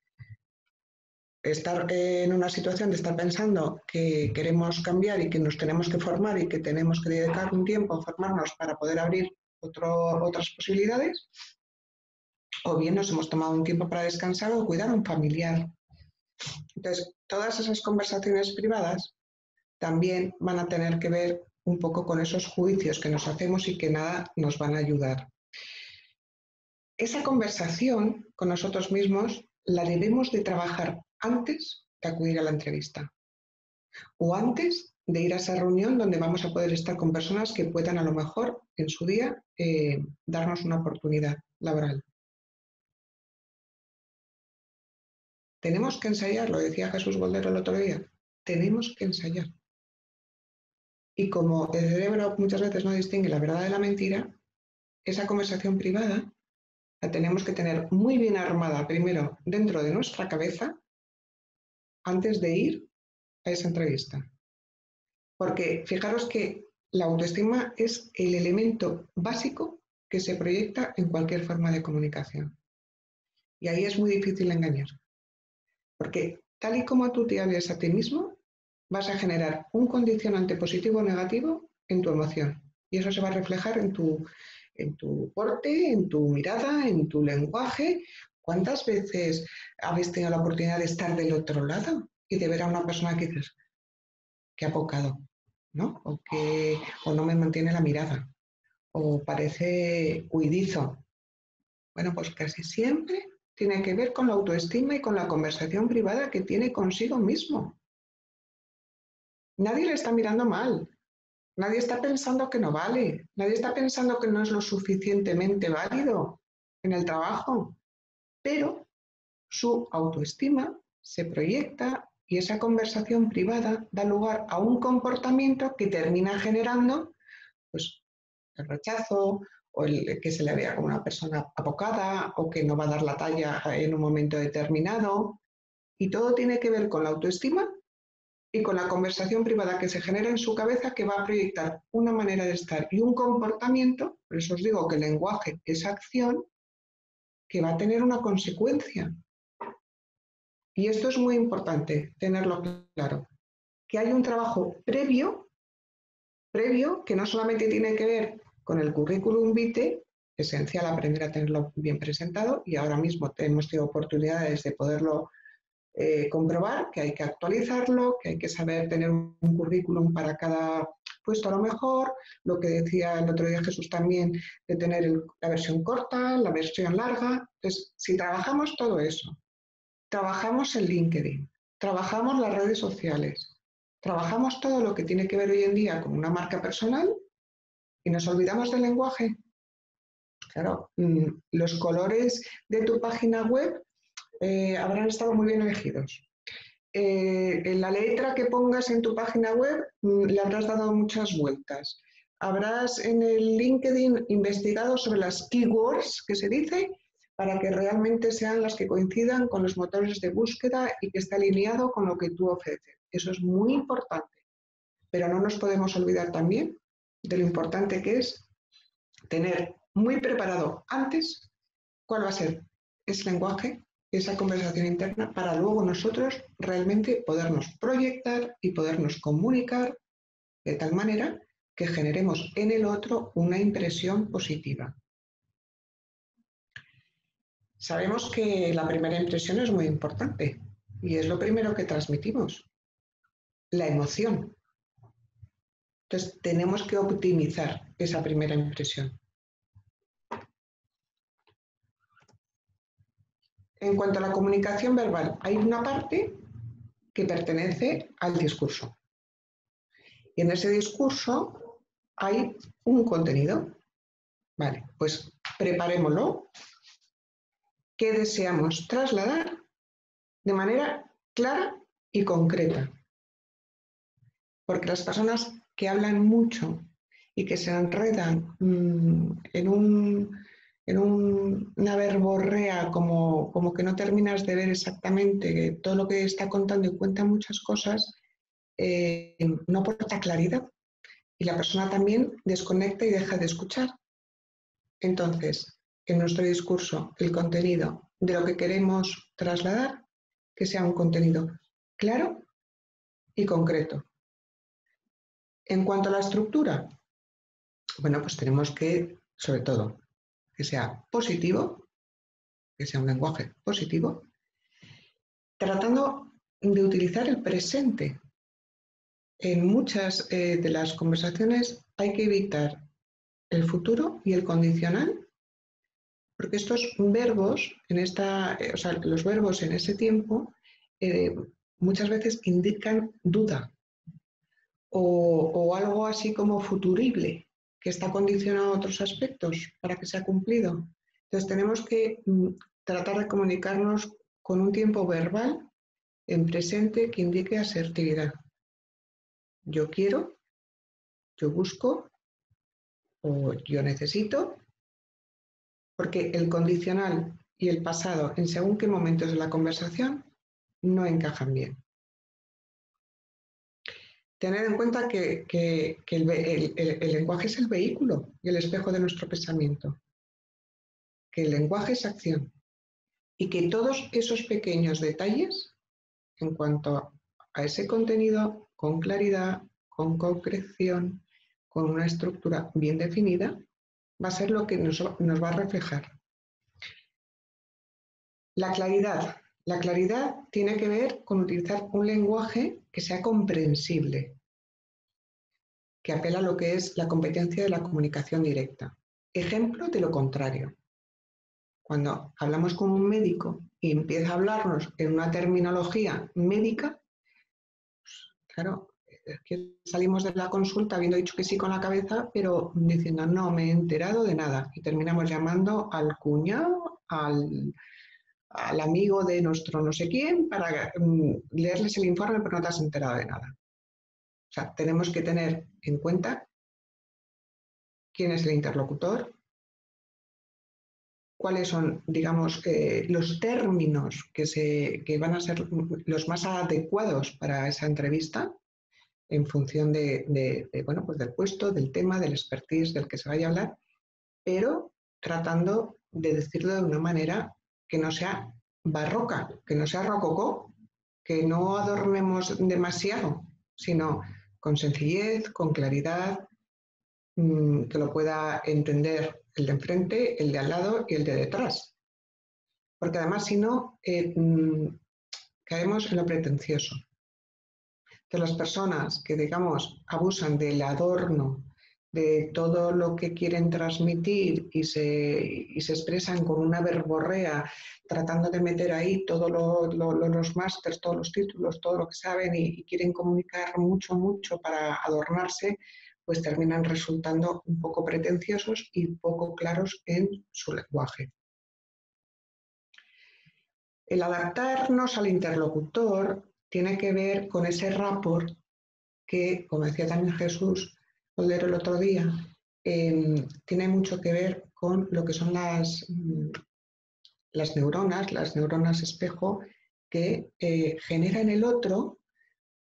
estar en una situación de estar pensando que queremos cambiar y que nos tenemos que formar y que tenemos que dedicar un tiempo a formarnos para poder abrir otras posibilidades o bien nos hemos tomado un tiempo para descansar o cuidar a un familiar. Entonces, todas esas conversaciones privadas también van a tener que ver un poco con esos juicios que nos hacemos y que nada nos van a ayudar. Esa conversación con nosotros mismos la debemos de trabajar antes de acudir a la entrevista o antes de ir a esa reunión donde vamos a poder estar con personas que puedan a lo mejor en su día eh, darnos una oportunidad laboral. Tenemos que ensayar, lo decía Jesús Goldero el otro día, tenemos que ensayar. Y como el cerebro muchas veces no distingue la verdad de la mentira, esa conversación privada la tenemos que tener muy bien armada primero dentro de nuestra cabeza antes de ir a esa entrevista. Porque fijaros que la autoestima es el elemento básico que se proyecta en cualquier forma de comunicación. Y ahí es muy difícil engañar. Porque tal y como tú te hables a ti mismo, vas a generar un condicionante positivo o negativo en tu emoción. Y eso se va a reflejar en tu, en tu porte, en tu mirada, en tu lenguaje. ¿Cuántas veces habéis tenido la oportunidad de estar del otro lado y de ver a una persona que dices, que ha pocado, ¿no? O que o no me mantiene la mirada, o parece huidizo. Bueno, pues casi siempre tiene que ver con la autoestima y con la conversación privada que tiene consigo mismo. Nadie le está mirando mal, nadie está pensando que no vale, nadie está pensando que no es lo suficientemente válido en el trabajo, pero su autoestima se proyecta y esa conversación privada da lugar a un comportamiento que termina generando pues, el rechazo o el que se le vea como una persona abocada o que no va a dar la talla en un momento determinado. Y todo tiene que ver con la autoestima y con la conversación privada que se genera en su cabeza que va a proyectar una manera de estar y un comportamiento, por eso os digo que el lenguaje es acción, que va a tener una consecuencia. Y esto es muy importante tenerlo claro, que hay un trabajo previo, previo que no solamente tiene que ver con el currículum vitae, esencial aprender a tenerlo bien presentado y ahora mismo hemos tenido oportunidades de poderlo eh, comprobar, que hay que actualizarlo, que hay que saber tener un currículum para cada puesto a lo mejor, lo que decía el otro día Jesús también, de tener la versión corta, la versión larga. Entonces, si trabajamos todo eso, trabajamos en LinkedIn, trabajamos las redes sociales, trabajamos todo lo que tiene que ver hoy en día con una marca personal, y nos olvidamos del lenguaje. Claro, mm, los colores de tu página web eh, habrán estado muy bien elegidos. Eh, en la letra que pongas en tu página web mm, le habrás dado muchas vueltas. Habrás en el LinkedIn investigado sobre las keywords que se dice para que realmente sean las que coincidan con los motores de búsqueda y que esté alineado con lo que tú ofreces. Eso es muy importante. Pero no nos podemos olvidar también de lo importante que es tener muy preparado antes cuál va a ser ese lenguaje, esa conversación interna, para luego nosotros realmente podernos proyectar y podernos comunicar de tal manera que generemos en el otro una impresión positiva. Sabemos que la primera impresión es muy importante y es lo primero que transmitimos, la emoción. Entonces, tenemos que optimizar esa primera impresión. En cuanto a la comunicación verbal, hay una parte que pertenece al discurso. Y en ese discurso hay un contenido. Vale, pues preparémoslo. ¿Qué deseamos trasladar de manera clara y concreta? Porque las personas que hablan mucho y que se enredan mm, en, un, en una verborrea como, como que no terminas de ver exactamente todo lo que está contando y cuenta muchas cosas, eh, no aporta claridad. Y la persona también desconecta y deja de escuchar. Entonces, en nuestro discurso, el contenido de lo que queremos trasladar, que sea un contenido claro y concreto. En cuanto a la estructura, bueno, pues tenemos que, sobre todo, que sea positivo, que sea un lenguaje positivo, tratando de utilizar el presente. En muchas eh, de las conversaciones hay que evitar el futuro y el condicional, porque estos verbos, en esta, eh, o sea, los verbos en ese tiempo, eh, muchas veces indican duda, o, algo así como futurible, que está condicionado a otros aspectos para que sea cumplido. Entonces tenemos que mm, tratar de comunicarnos con un tiempo verbal en presente que indique asertividad. Yo quiero, yo busco o yo necesito, porque el condicional y el pasado en según qué momentos de la conversación no encajan bien. Tener en cuenta que, el, lenguaje es el vehículo y el espejo de nuestro pensamiento, que el lenguaje es acción y que todos esos pequeños detalles en cuanto a ese contenido con claridad, con concreción, con una estructura bien definida, va a ser lo que nos, va a reflejar. La claridad. La claridad tiene que ver con utilizar un lenguaje que sea comprensible, que apela a lo que es la competencia de la comunicación directa. Ejemplo de lo contrario. Cuando hablamos con un médico y empieza a hablarnos en una terminología médica, pues, claro, salimos de la consulta habiendo dicho que sí con la cabeza, pero diciendo no, me he enterado de nada. Y terminamos llamando al cuñado, al, al amigo de nuestro no sé quién para mm, leerles el informe, pero no te has enterado de nada. Tenemos que tener en cuenta quién es el interlocutor, cuáles son, digamos, eh, los términos que, se, que van a ser los más adecuados para esa entrevista en función de, bueno, pues del puesto, del tema, del expertise del que se vaya a hablar, pero tratando de decirlo de una manera que no sea barroca, que no sea rococó, que no adornemos demasiado, sino con sencillez, con claridad, mm, que lo pueda entender el de enfrente, el de al lado y el de detrás. Porque además, si no, eh, mm, caemos en lo pretencioso. De las personas que, digamos, abusan del adorno, de todo lo que quieren transmitir y se, se expresan con una verborrea, tratando de meter ahí todos los másters, todos los títulos, todo lo que saben y, y quieren comunicar mucho, mucho para adornarse, pues terminan resultando un poco pretenciosos y poco claros en su lenguaje. El adaptarnos al interlocutor tiene que ver con ese rapport que, como decía también Jesús, el otro día, em, tiene mucho que ver con lo que son las, mm, las neuronas, las neuronas espejo, que eh, genera en el otro,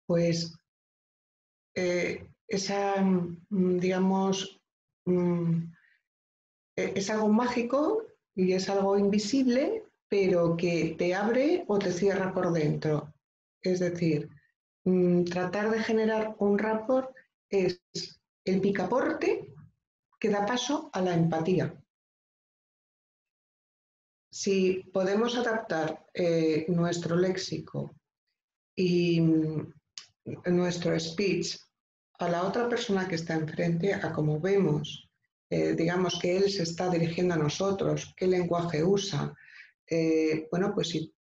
pues, eh, esa, mm, digamos, mm, e, es algo mágico y es algo invisible, pero que te abre o te cierra por dentro. Es decir, tratar de generar un rapport es el picaporte que da paso a la empatía. Si podemos adaptar eh, nuestro léxico y mm, nuestro speech a la otra persona que está enfrente, a como vemos, eh, digamos que él se está dirigiendo a nosotros, qué lenguaje usa, eh, bueno, pues si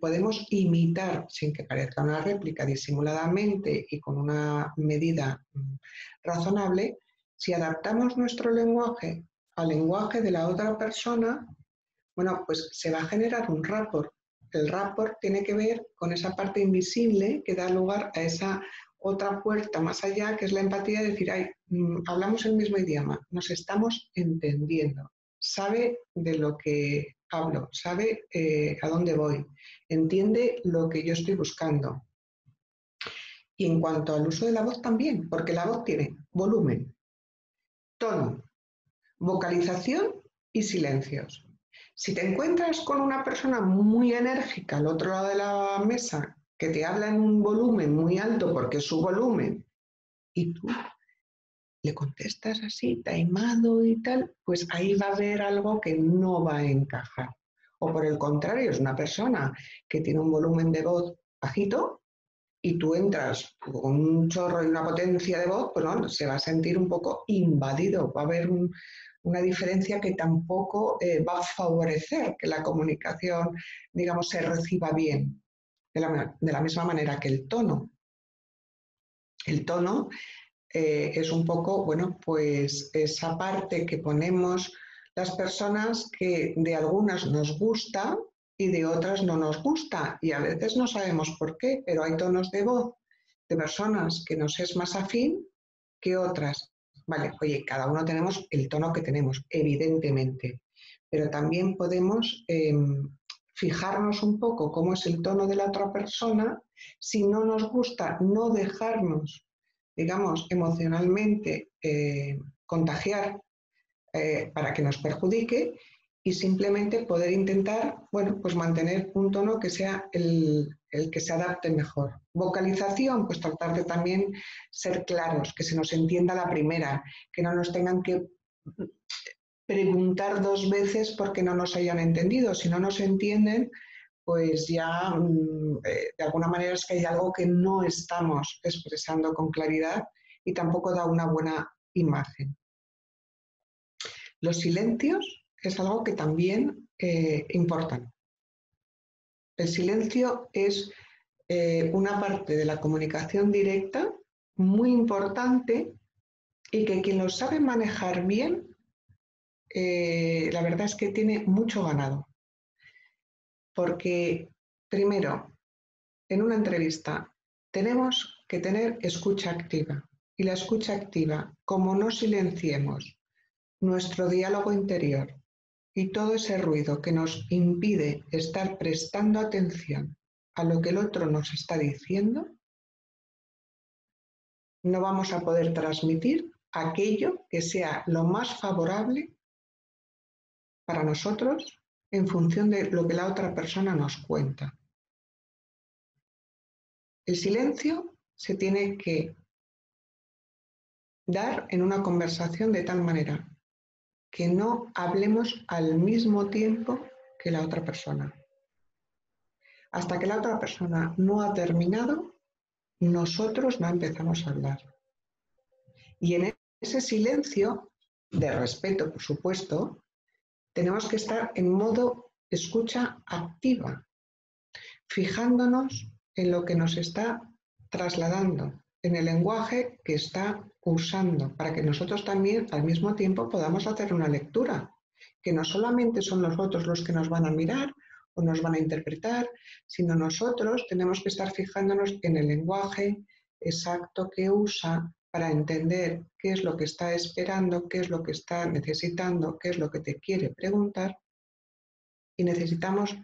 podemos imitar sin que parezca una réplica disimuladamente y con una medida mm, razonable, si adaptamos nuestro lenguaje al lenguaje de la otra persona, bueno, pues se va a generar un rapport. El rapport tiene que ver con esa parte invisible que da lugar a esa otra puerta más allá, que es la empatía, de decir, ay, mm, hablamos el mismo idioma, nos estamos entendiendo, sabe de lo que hablo, sabe eh, a dónde voy, entiende lo que yo estoy buscando. Y en cuanto al uso de la voz también, porque la voz tiene volumen, tono, vocalización y silencios. Si te encuentras con una persona muy enérgica al otro lado de la mesa, que te habla en un volumen muy alto porque es su volumen, y tú le contestas así, taimado y tal, pues ahí va a haber algo que no va a encajar. O por el contrario, es una persona que tiene un volumen de voz bajito, y tú entras con un chorro y una potencia de voz, pues se va a sentir un poco invadido, va a haber una diferencia que tampoco eh, va a favorecer que la comunicación, digamos, se reciba bien, de la, misma manera que el tono. El tono eh, es un poco, bueno, pues esa parte que ponemos las personas que de algunas nos gusta y de otras no nos gusta y a veces no sabemos por qué, pero hay tonos de voz de personas que nos es más afín que otras. Vale, oye, cada uno tenemos el tono que tenemos, evidentemente, pero también podemos em, fijarnos un poco cómo es el tono de la otra persona. Si no nos gusta, no dejarnos, digamos, emocionalmente eh, contagiar eh, para que nos perjudique y simplemente poder intentar, bueno, pues mantener un tono que sea el, que se adapte mejor. Vocalización, pues tratar de también ser claros, que se nos entienda la primera, que no nos tengan que preguntar dos veces porque no nos hayan entendido. Si no nos entienden, pues ya mm, eh, de alguna manera es que hay algo que no estamos expresando con claridad y tampoco da una buena imagen. Los silencios es algo que también eh, importa. El silencio es eh, una parte de la comunicación directa muy importante y que quien lo sabe manejar bien, eh, la verdad es que tiene mucho ganado. Porque, primero, en una entrevista tenemos que tener escucha activa. Y la escucha activa, como no silenciemos nuestro diálogo interior, y todo ese ruido que nos impide estar prestando atención a lo que el otro nos está diciendo, no vamos a poder transmitir aquello que sea lo más favorable para nosotros en función de lo que la otra persona nos cuenta. El silencio se tiene que dar en una conversación de tal manera que no hablemos al mismo tiempo que la otra persona. Hasta que la otra persona no ha terminado, nosotros no empezamos a hablar. Y en ese silencio, de respeto, por supuesto, tenemos que estar en modo escucha activa, fijándonos en lo que nos está trasladando, en el lenguaje que está usando, para que nosotros también al mismo tiempo podamos hacer una lectura, que no solamente son los otros los que nos van a mirar o nos van a interpretar, sino nosotros tenemos que estar fijándonos en el lenguaje exacto que usa para entender qué es lo que está esperando, qué es lo que está necesitando, qué es lo que te quiere preguntar. Y necesitamos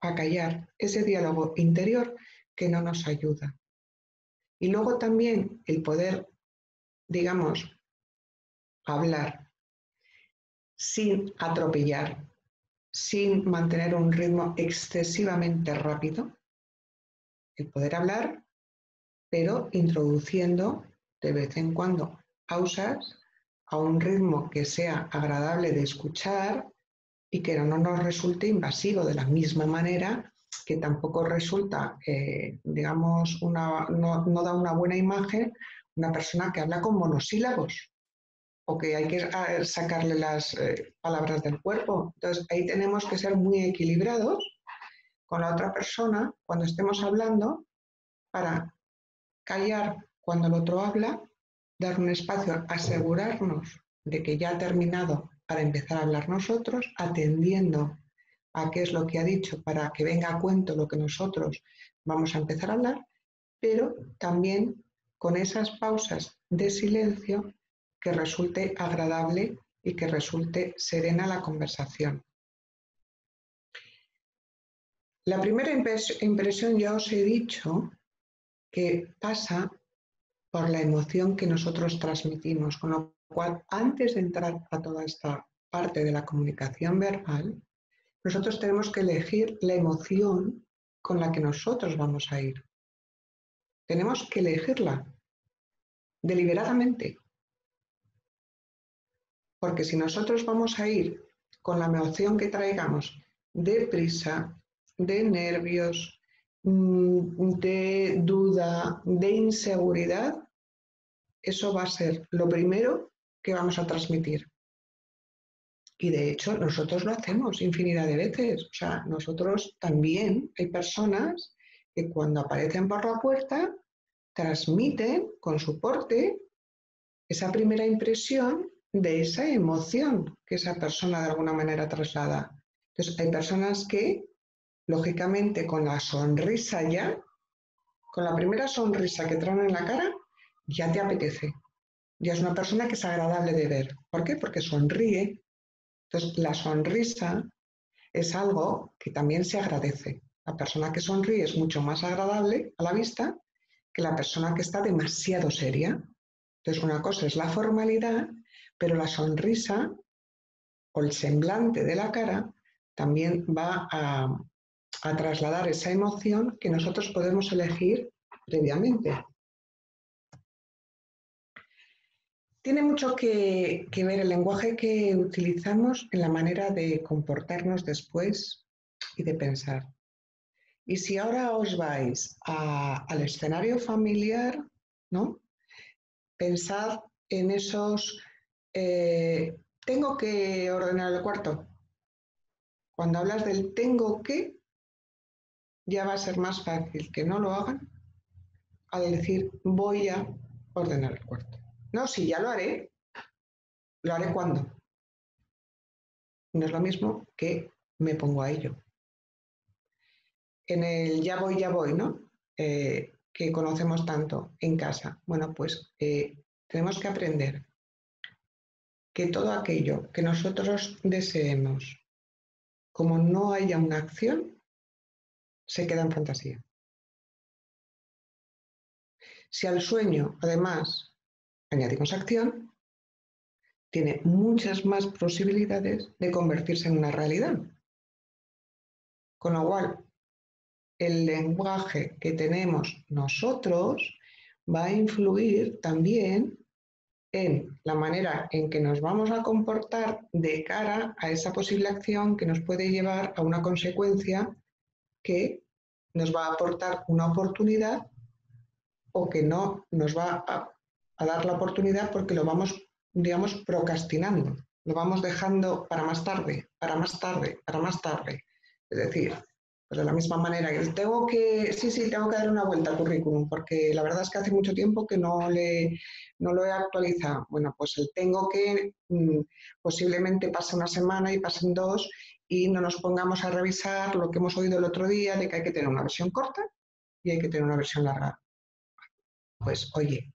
acallar ese diálogo interior que no nos ayuda. Y luego también el poder, digamos, hablar sin atropellar, sin mantener un ritmo excesivamente rápido. El poder hablar, pero introduciendo de vez en cuando pausas a un ritmo que sea agradable de escuchar y que no nos resulte invasivo de la misma manera que tampoco resulta, eh, digamos, una, no, da una buena imagen una persona que habla con monosílabos o que hay que ah, sacarle las eh, palabras del cuerpo. Entonces, ahí tenemos que ser muy equilibrados con la otra persona cuando estemos hablando para callar cuando el otro habla, dar un espacio, asegurarnos de que ya ha terminado para empezar a hablar nosotros, atendiendo a qué es lo que ha dicho para que venga a cuento lo que nosotros vamos a empezar a hablar, pero también con esas pausas de silencio que resulte agradable y que resulte serena la conversación. La primera impresión ya os he dicho que pasa por la emoción que nosotros transmitimos, con lo cual antes de entrar a toda esta parte de la comunicación verbal, nosotros tenemos que elegir la emoción con la que nosotros vamos a ir. Tenemos que elegirla deliberadamente. Porque si nosotros vamos a ir con la emoción que traigamos de prisa, de nervios, mm, de duda, de inseguridad, eso va a ser lo primero que vamos a transmitir. Y de hecho, nosotros lo hacemos infinidad de veces. O sea, nosotros también hay personas que cuando aparecen por la puerta transmiten con su porte esa primera impresión de esa emoción que esa persona de alguna manera traslada. Entonces, hay personas que, lógicamente, con la sonrisa ya, con la primera sonrisa que traen en la cara, ya te apetece. Ya es una persona que es agradable de ver. ¿Por qué? Porque sonríe, entonces, la sonrisa es algo que también se agradece. La persona que sonríe es mucho más agradable a la vista que la persona que está demasiado seria. Entonces, una cosa es la formalidad, pero la sonrisa o el semblante de la cara también va a, a trasladar esa emoción que nosotros podemos elegir previamente. Tiene mucho que, ver el lenguaje que utilizamos en la manera de comportarnos después y de pensar. Y si ahora os vais al escenario familiar, ¿no? Pensad en esos, eh, tengo que ordenar el cuarto. Cuando hablas del tengo que, ya va a ser más fácil que no lo hagan al decir voy a ordenar el cuarto. No, sí, ya lo haré. ¿Lo haré cuándo? No es lo mismo que me pongo a ello. En el ya voy, ya voy, ¿no? Eh, que conocemos tanto en casa. Bueno, pues eh, tenemos que aprender que todo aquello que nosotros deseemos, como no haya una acción, se queda en fantasía. Si al sueño, además, añadimos acción, tiene muchas más posibilidades de convertirse en una realidad. Con lo cual, el lenguaje que tenemos nosotros va a influir también en la manera en que nos vamos a comportar de cara a esa posible acción que nos puede llevar a una consecuencia que nos va a aportar una oportunidad o que no nos va a a dar la oportunidad porque lo vamos, digamos, procrastinando, lo vamos dejando para más tarde, para más tarde, para más tarde. Es decir, pues de la misma manera tengo que, sí, sí, tengo que dar una vuelta al currículum, porque la verdad es que hace mucho tiempo que no, le, no lo he actualizado. Bueno, pues el tengo que mm, posiblemente pase una semana y pasen dos y no nos pongamos a revisar lo que hemos oído el otro día de que hay que tener una versión corta y hay que tener una versión larga. Pues oye,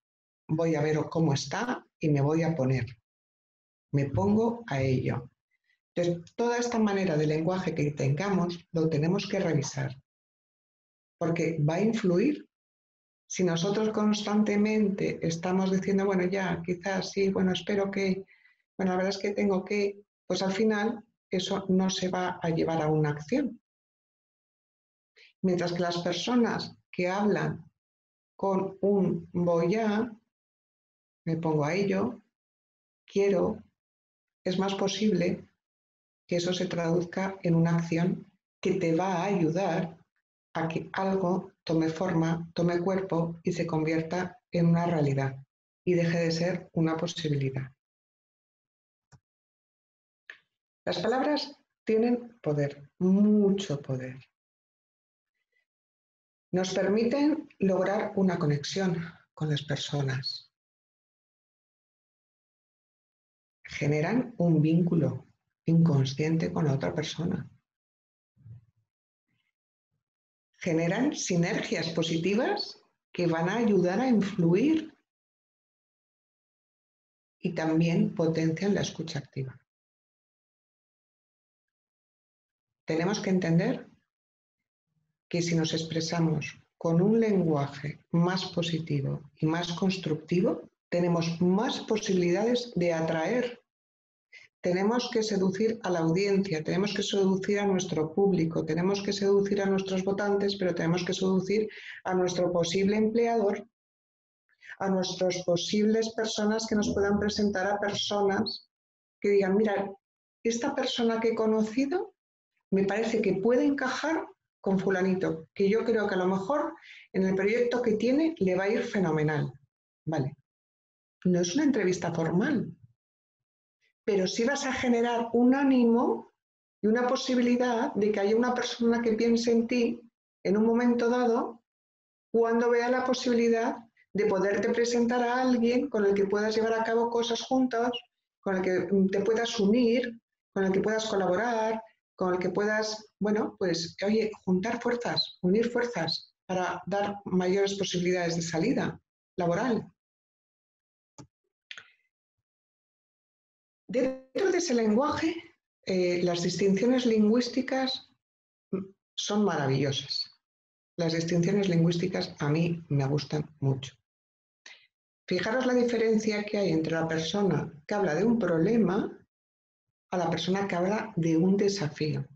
voy a ver cómo está y me voy a poner. Me pongo a ello. Entonces, toda esta manera de lenguaje que tengamos lo tenemos que revisar, porque va a influir. Si nosotros constantemente estamos diciendo, bueno, ya, quizás sí, bueno, espero que, bueno, la verdad es que tengo que, pues al final eso no se va a llevar a una acción. Mientras que las personas que hablan con un voy a, me pongo a ello, quiero, es más posible que eso se traduzca en una acción que te va a ayudar a que algo tome forma, tome cuerpo y se convierta en una realidad y deje de ser una posibilidad. Las palabras tienen poder, mucho poder. Nos permiten lograr una conexión con las personas. Generan un vínculo inconsciente con la otra persona. Generan sinergias positivas que van a ayudar a influir y también potencian la escucha activa. Tenemos que entender que si nos expresamos con un lenguaje más positivo y más constructivo, tenemos más posibilidades de atraer. Tenemos que seducir a la audiencia, tenemos que seducir a nuestro público, tenemos que seducir a nuestros votantes, pero tenemos que seducir a nuestro posible empleador, a nuestras posibles personas que nos puedan presentar a personas que digan, mira, esta persona que he conocido me parece que puede encajar con fulanito, que yo creo que a lo mejor en el proyecto que tiene le va a ir fenomenal. Vale. No es una entrevista formal, pero sí vas a generar un ánimo y una posibilidad de que haya una persona que piense en ti en un momento dado cuando vea la posibilidad de poderte presentar a alguien con el que puedas llevar a cabo cosas juntos, con el que te puedas unir, con el que puedas colaborar, con el que puedas, bueno, pues, oye, juntar fuerzas, unir fuerzas para dar mayores posibilidades de salida laboral. Dentro de ese lenguaje, eh, las distinciones lingüísticas son maravillosas. Las distinciones lingüísticas a mí me gustan mucho. Fijaros la diferencia que hay entre la persona que habla de un problema a la persona que habla de un desafío.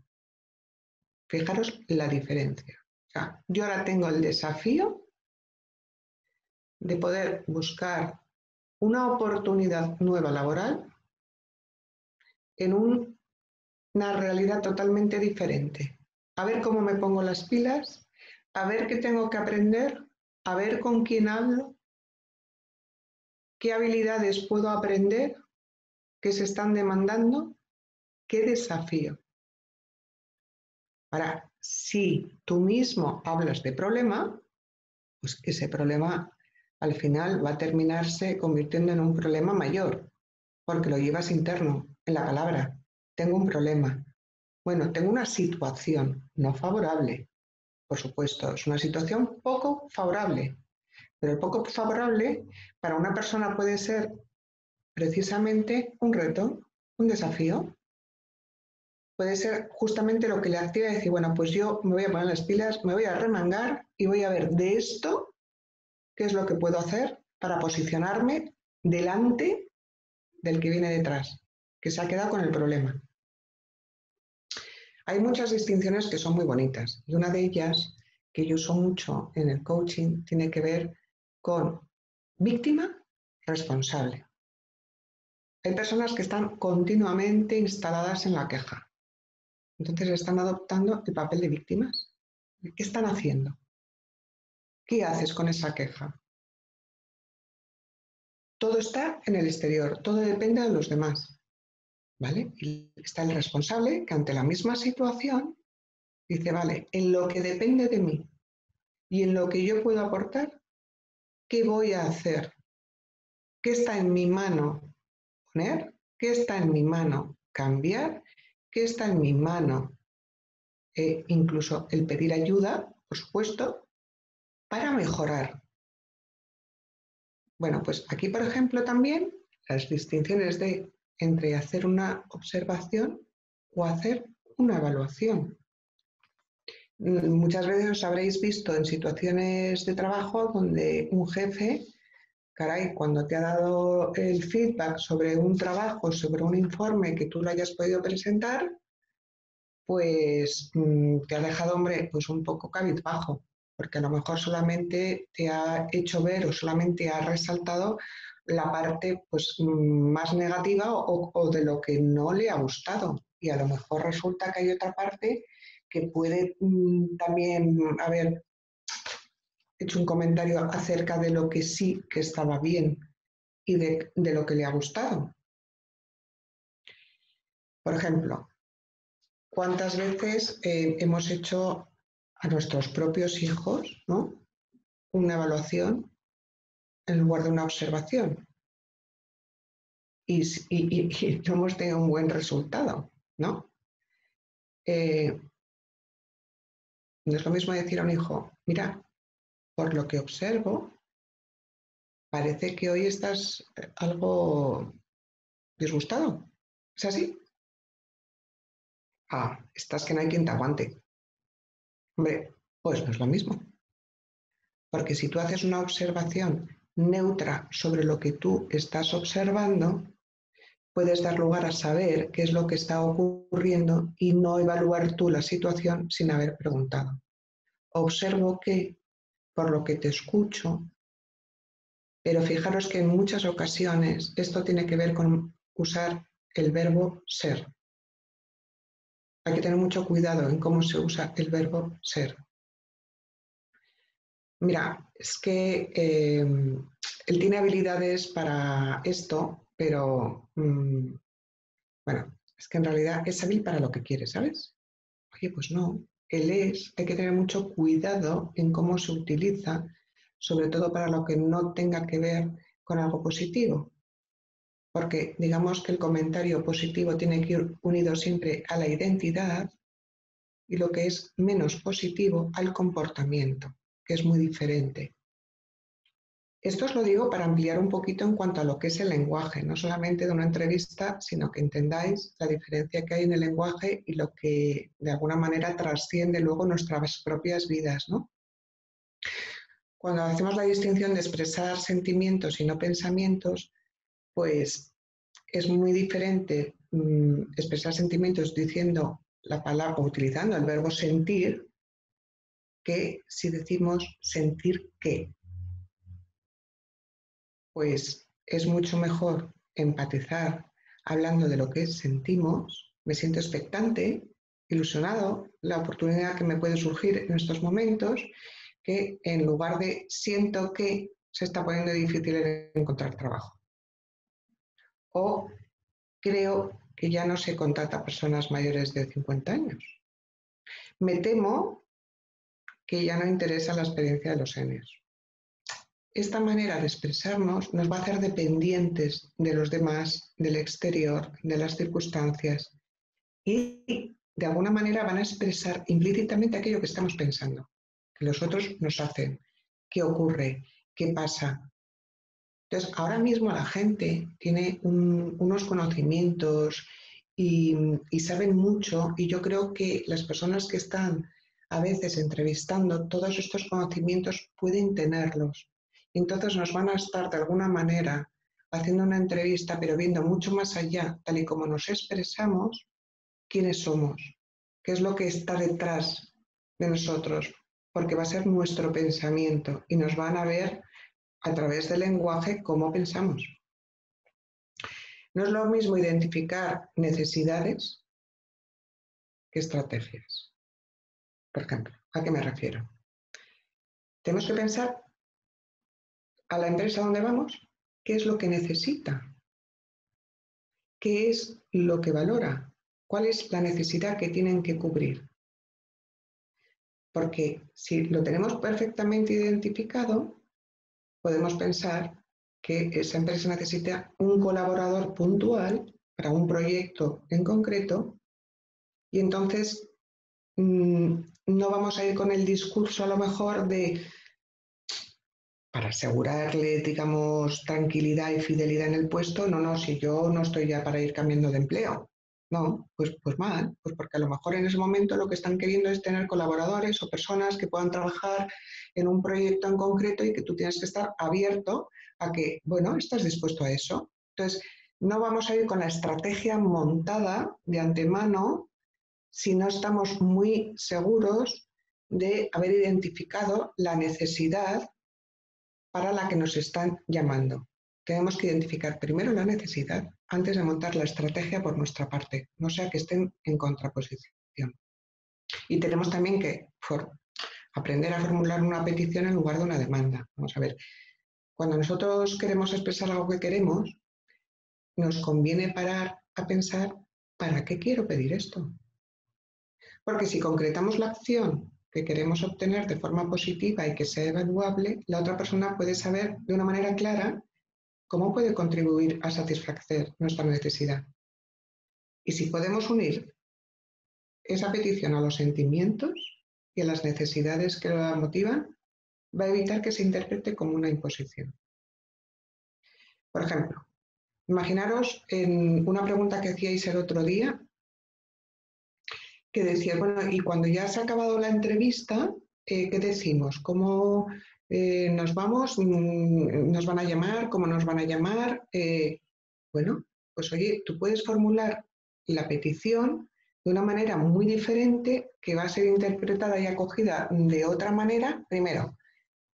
Fijaros la diferencia. yo ahora tengo el desafío de poder buscar una oportunidad nueva laboral en una realidad totalmente diferente. A ver cómo me pongo las pilas, a ver qué tengo que aprender, a ver con quién hablo, qué habilidades puedo aprender que se están demandando qué desafío. Ahora, si tú mismo hablas de problema, pues ese problema al final va a terminarse convirtiendo en un problema mayor, porque lo llevas interno, en la palabra. Tengo un problema. Bueno, tengo una situación no favorable. Por supuesto, es una situación poco favorable. Pero el poco favorable para una persona puede ser precisamente un reto, un desafío puede ser justamente lo que le activa decir, bueno, pues yo me voy a poner las pilas, me voy a remangar y voy a ver de esto qué es lo que puedo hacer para posicionarme delante del que viene detrás, que se ha quedado con el problema. Hay muchas distinciones que son muy bonitas y una de ellas que yo uso mucho en el coaching tiene que ver con víctima responsable. Hay personas que están continuamente instaladas en la queja. Entonces están adoptando el papel de víctimas. ¿Qué están haciendo? ¿Qué haces con esa queja? Todo está en el exterior, todo depende de los demás. ¿Vale? Está el responsable que ante la misma situación dice, vale, en lo que depende de mí y en lo que yo puedo aportar, ¿qué voy a hacer? ¿Qué está en mi mano poner? ¿Qué está en mi mano cambiar? ¿Qué está en mi mano, e incluso el pedir ayuda, por supuesto, para mejorar. Bueno, pues aquí, por ejemplo, también las distinciones de entre hacer una observación o hacer una evaluación. Muchas veces os habréis visto en situaciones de trabajo donde un jefe, caray, cuando te ha dado el feedback sobre un trabajo, sobre un informe que tú lo hayas podido presentar, pues mm, te ha dejado, hombre, pues un poco cabizbajo, porque a lo mejor solamente te ha hecho ver o solamente ha resaltado la parte pues, mm, más negativa o, o de lo que no le ha gustado. Y a lo mejor resulta que hay otra parte que puede mm, también haber hecho un comentario acerca de lo que sí que estaba bien y de, lo que le ha gustado. Por ejemplo, ¿cuántas veces eh, hemos hecho a nuestros propios hijos una evaluación en lugar de una observación? Y, no hemos tenido un buen resultado, ¿no? Eh, no es lo mismo decir a un hijo, mira, por lo que observo, parece que hoy estás eh, algo disgustado. ¿Es así? Ah, estás que no hay quien te aguante. Hombre, pues no es lo mismo. Porque si tú haces una observación neutra sobre lo que tú estás observando, puedes dar lugar a saber qué es lo que está ocurriendo y no evaluar tú la situación sin haber preguntado. Observo que, por lo que te escucho, pero fijaros que en muchas ocasiones esto tiene que ver con usar el verbo ser. Hay que tener mucho cuidado en cómo se usa el verbo ser. Mira, es que eh, él tiene habilidades para esto, pero mm, bueno, es que en realidad es hábil para lo que quiere, ¿sabes? Oye, pues no, él es, hay que tener mucho cuidado en cómo se utiliza, sobre todo para lo que no tenga que ver con algo positivo. Porque digamos que el comentario positivo tiene que ir unido siempre a la identidad y lo que es menos positivo al comportamiento, que es muy diferente. Esto os lo digo para ampliar un poquito en cuanto a lo que es el lenguaje, no solamente de una entrevista, sino que entendáis la diferencia que hay en el lenguaje y lo que de alguna manera trasciende luego nuestras propias vidas. ¿no? Cuando hacemos la distinción de expresar sentimientos y no pensamientos, pues es muy diferente mm, expresar sentimientos diciendo la palabra o utilizando el verbo sentir que si decimos sentir qué pues es mucho mejor empatizar hablando de lo que sentimos, me siento expectante, ilusionado, la oportunidad que me puede surgir en estos momentos, que en lugar de siento que se está poniendo difícil encontrar trabajo. O creo que ya no se contrata personas mayores de 50 años. Me temo que ya no interesa la experiencia de los años esta manera de expresarnos nos va a hacer dependientes de los demás, del exterior, de las circunstancias y de alguna manera van a expresar implícitamente aquello que estamos pensando, que los otros nos hacen, qué ocurre, qué pasa. Entonces, ahora mismo la gente tiene unos conocimientos y, saben mucho y yo creo que las personas que están a veces entrevistando todos estos conocimientos pueden tenerlos. Entonces nos van a estar de alguna manera haciendo una entrevista, pero viendo mucho más allá, tal y como nos expresamos, quiénes somos, qué es lo que está detrás de nosotros, porque va a ser nuestro pensamiento y nos van a ver a través del lenguaje cómo pensamos. No es lo mismo identificar necesidades que estrategias. Por ejemplo, ¿a qué me refiero? Tenemos que pensar a la empresa donde vamos qué es lo que necesita, qué es lo que valora, cuál es la necesidad que tienen que cubrir. Porque si lo tenemos perfectamente identificado, podemos pensar que esa empresa necesita un colaborador puntual para un proyecto en concreto y entonces mm, no vamos a ir con el discurso a lo mejor de para asegurarle, digamos, tranquilidad y fidelidad en el puesto, no, no, si yo no estoy ya para ir cambiando de empleo. No, pues, pues mal, pues porque a lo mejor en ese momento lo que están queriendo es tener colaboradores o personas que puedan trabajar en un proyecto en concreto y que tú tienes que estar abierto a que, bueno, estás dispuesto a eso. Entonces, no vamos a ir con la estrategia montada de antemano si no estamos muy seguros de haber identificado la necesidad para la que nos están llamando. Tenemos que identificar primero la necesidad antes de montar la estrategia por nuestra parte, no sea que estén en contraposición. Y tenemos también que aprender a formular una petición en lugar de una demanda. Vamos a ver, cuando nosotros queremos expresar algo que queremos, nos conviene parar a pensar, ¿para qué quiero pedir esto? Porque si concretamos la acción que queremos obtener de forma positiva y que sea evaluable, la otra persona puede saber de una manera clara cómo puede contribuir a satisfacer nuestra necesidad. Y si podemos unir esa petición a los sentimientos y a las necesidades que la motivan, va a evitar que se interprete como una imposición. Por ejemplo, imaginaros en una pregunta que hacíais el otro día que decía, bueno, y cuando ya se ha acabado la entrevista, eh, ¿qué decimos? ¿Cómo eh, nos vamos? Mm, ¿Nos van a llamar? ¿Cómo nos van a llamar? Eh, bueno, pues oye, tú puedes formular la petición de una manera muy diferente que va a ser interpretada y acogida de otra manera. Primero,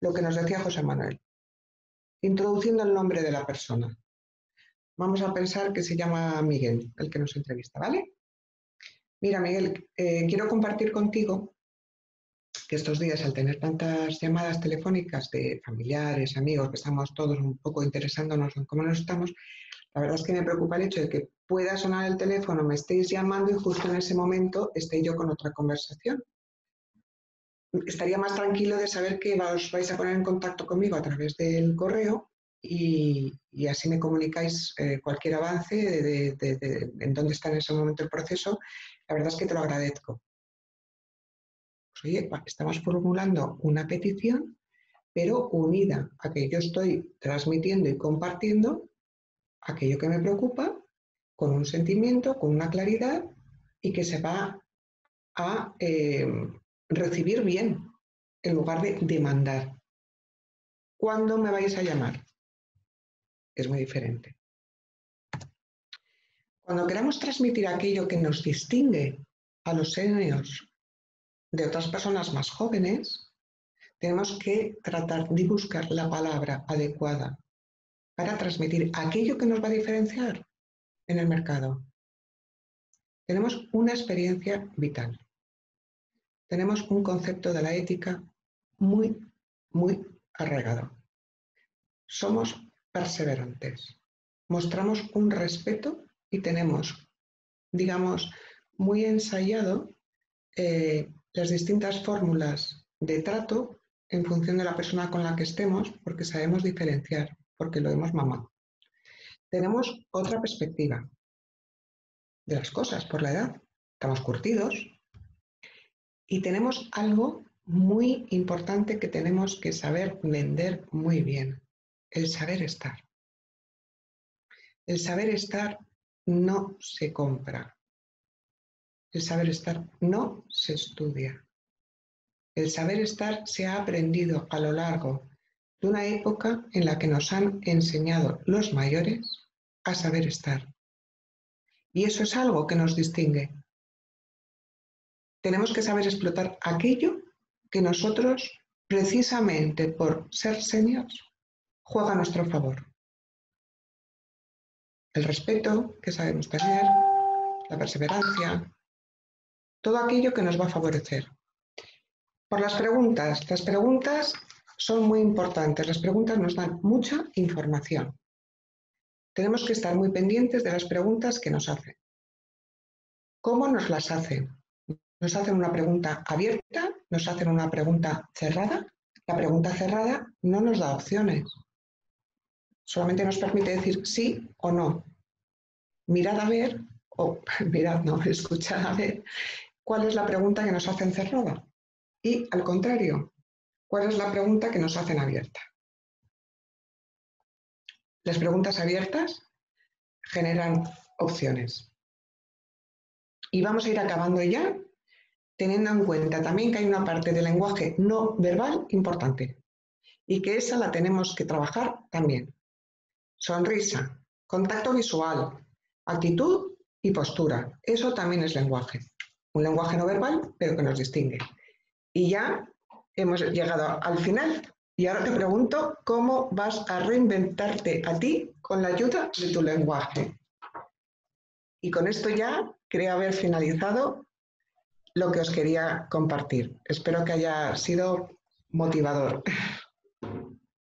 lo que nos decía José Manuel, introduciendo el nombre de la persona. Vamos a pensar que se llama Miguel, el que nos entrevista, ¿vale? Mira, Miguel, eh, quiero compartir contigo que estos días, al tener tantas llamadas telefónicas de familiares, amigos, que estamos todos un poco interesándonos en cómo nos estamos, la verdad es que me preocupa el hecho de que pueda sonar el teléfono, me estéis llamando y justo en ese momento esté yo con otra conversación. Estaría más tranquilo de saber que os vais a poner en contacto conmigo a través del correo y, así me comunicáis eh, cualquier avance de, en dónde está en ese momento el proceso la verdad es que te lo agradezco. Estamos formulando una petición, pero unida a que yo estoy transmitiendo y compartiendo aquello que me preocupa con un sentimiento, con una claridad y que se va a eh, recibir bien en lugar de demandar. ¿Cuándo me vais a llamar? Es muy diferente. Cuando queramos transmitir aquello que nos distingue a los seniors de otras personas más jóvenes, tenemos que tratar de buscar la palabra adecuada para transmitir aquello que nos va a diferenciar en el mercado. Tenemos una experiencia vital. Tenemos un concepto de la ética muy, muy arraigado. Somos perseverantes. Mostramos un respeto y tenemos, digamos, muy ensayado eh, las distintas fórmulas de trato en función de la persona con la que estemos, porque sabemos diferenciar, porque lo hemos mamado. Tenemos otra perspectiva de las cosas por la edad. Estamos curtidos y tenemos algo muy importante que tenemos que saber vender muy bien, el saber estar. El saber estar no se compra. El saber estar no se estudia. El saber estar se ha aprendido a lo largo de una época en la que nos han enseñado los mayores a saber estar. Y eso es algo que nos distingue. Tenemos que saber explotar aquello que nosotros, precisamente por ser seniors, juega a nuestro favor el respeto que sabemos tener, la perseverancia, todo aquello que nos va a favorecer. Por las preguntas, las preguntas son muy importantes, las preguntas nos dan mucha información. Tenemos que estar muy pendientes de las preguntas que nos hacen. ¿Cómo nos las hacen? ¿Nos hacen una pregunta abierta? ¿Nos hacen una pregunta cerrada? La pregunta cerrada no nos da opciones solamente nos permite decir sí o no. Mirad a ver, o mirad, no, escuchad a ver cuál es la pregunta que nos hacen cerrada. Y al contrario, cuál es la pregunta que nos hacen abierta. Las preguntas abiertas generan opciones. Y vamos a ir acabando ya, teniendo en cuenta también que hay una parte del lenguaje no verbal importante y que esa la tenemos que trabajar también sonrisa, contacto visual, actitud y postura. Eso también es lenguaje. Un lenguaje no verbal, pero que nos distingue. Y ya hemos llegado al final. Y ahora te pregunto cómo vas a reinventarte a ti con la ayuda de tu lenguaje. Y con esto ya creo haber finalizado lo que os quería compartir. Espero que haya sido motivador.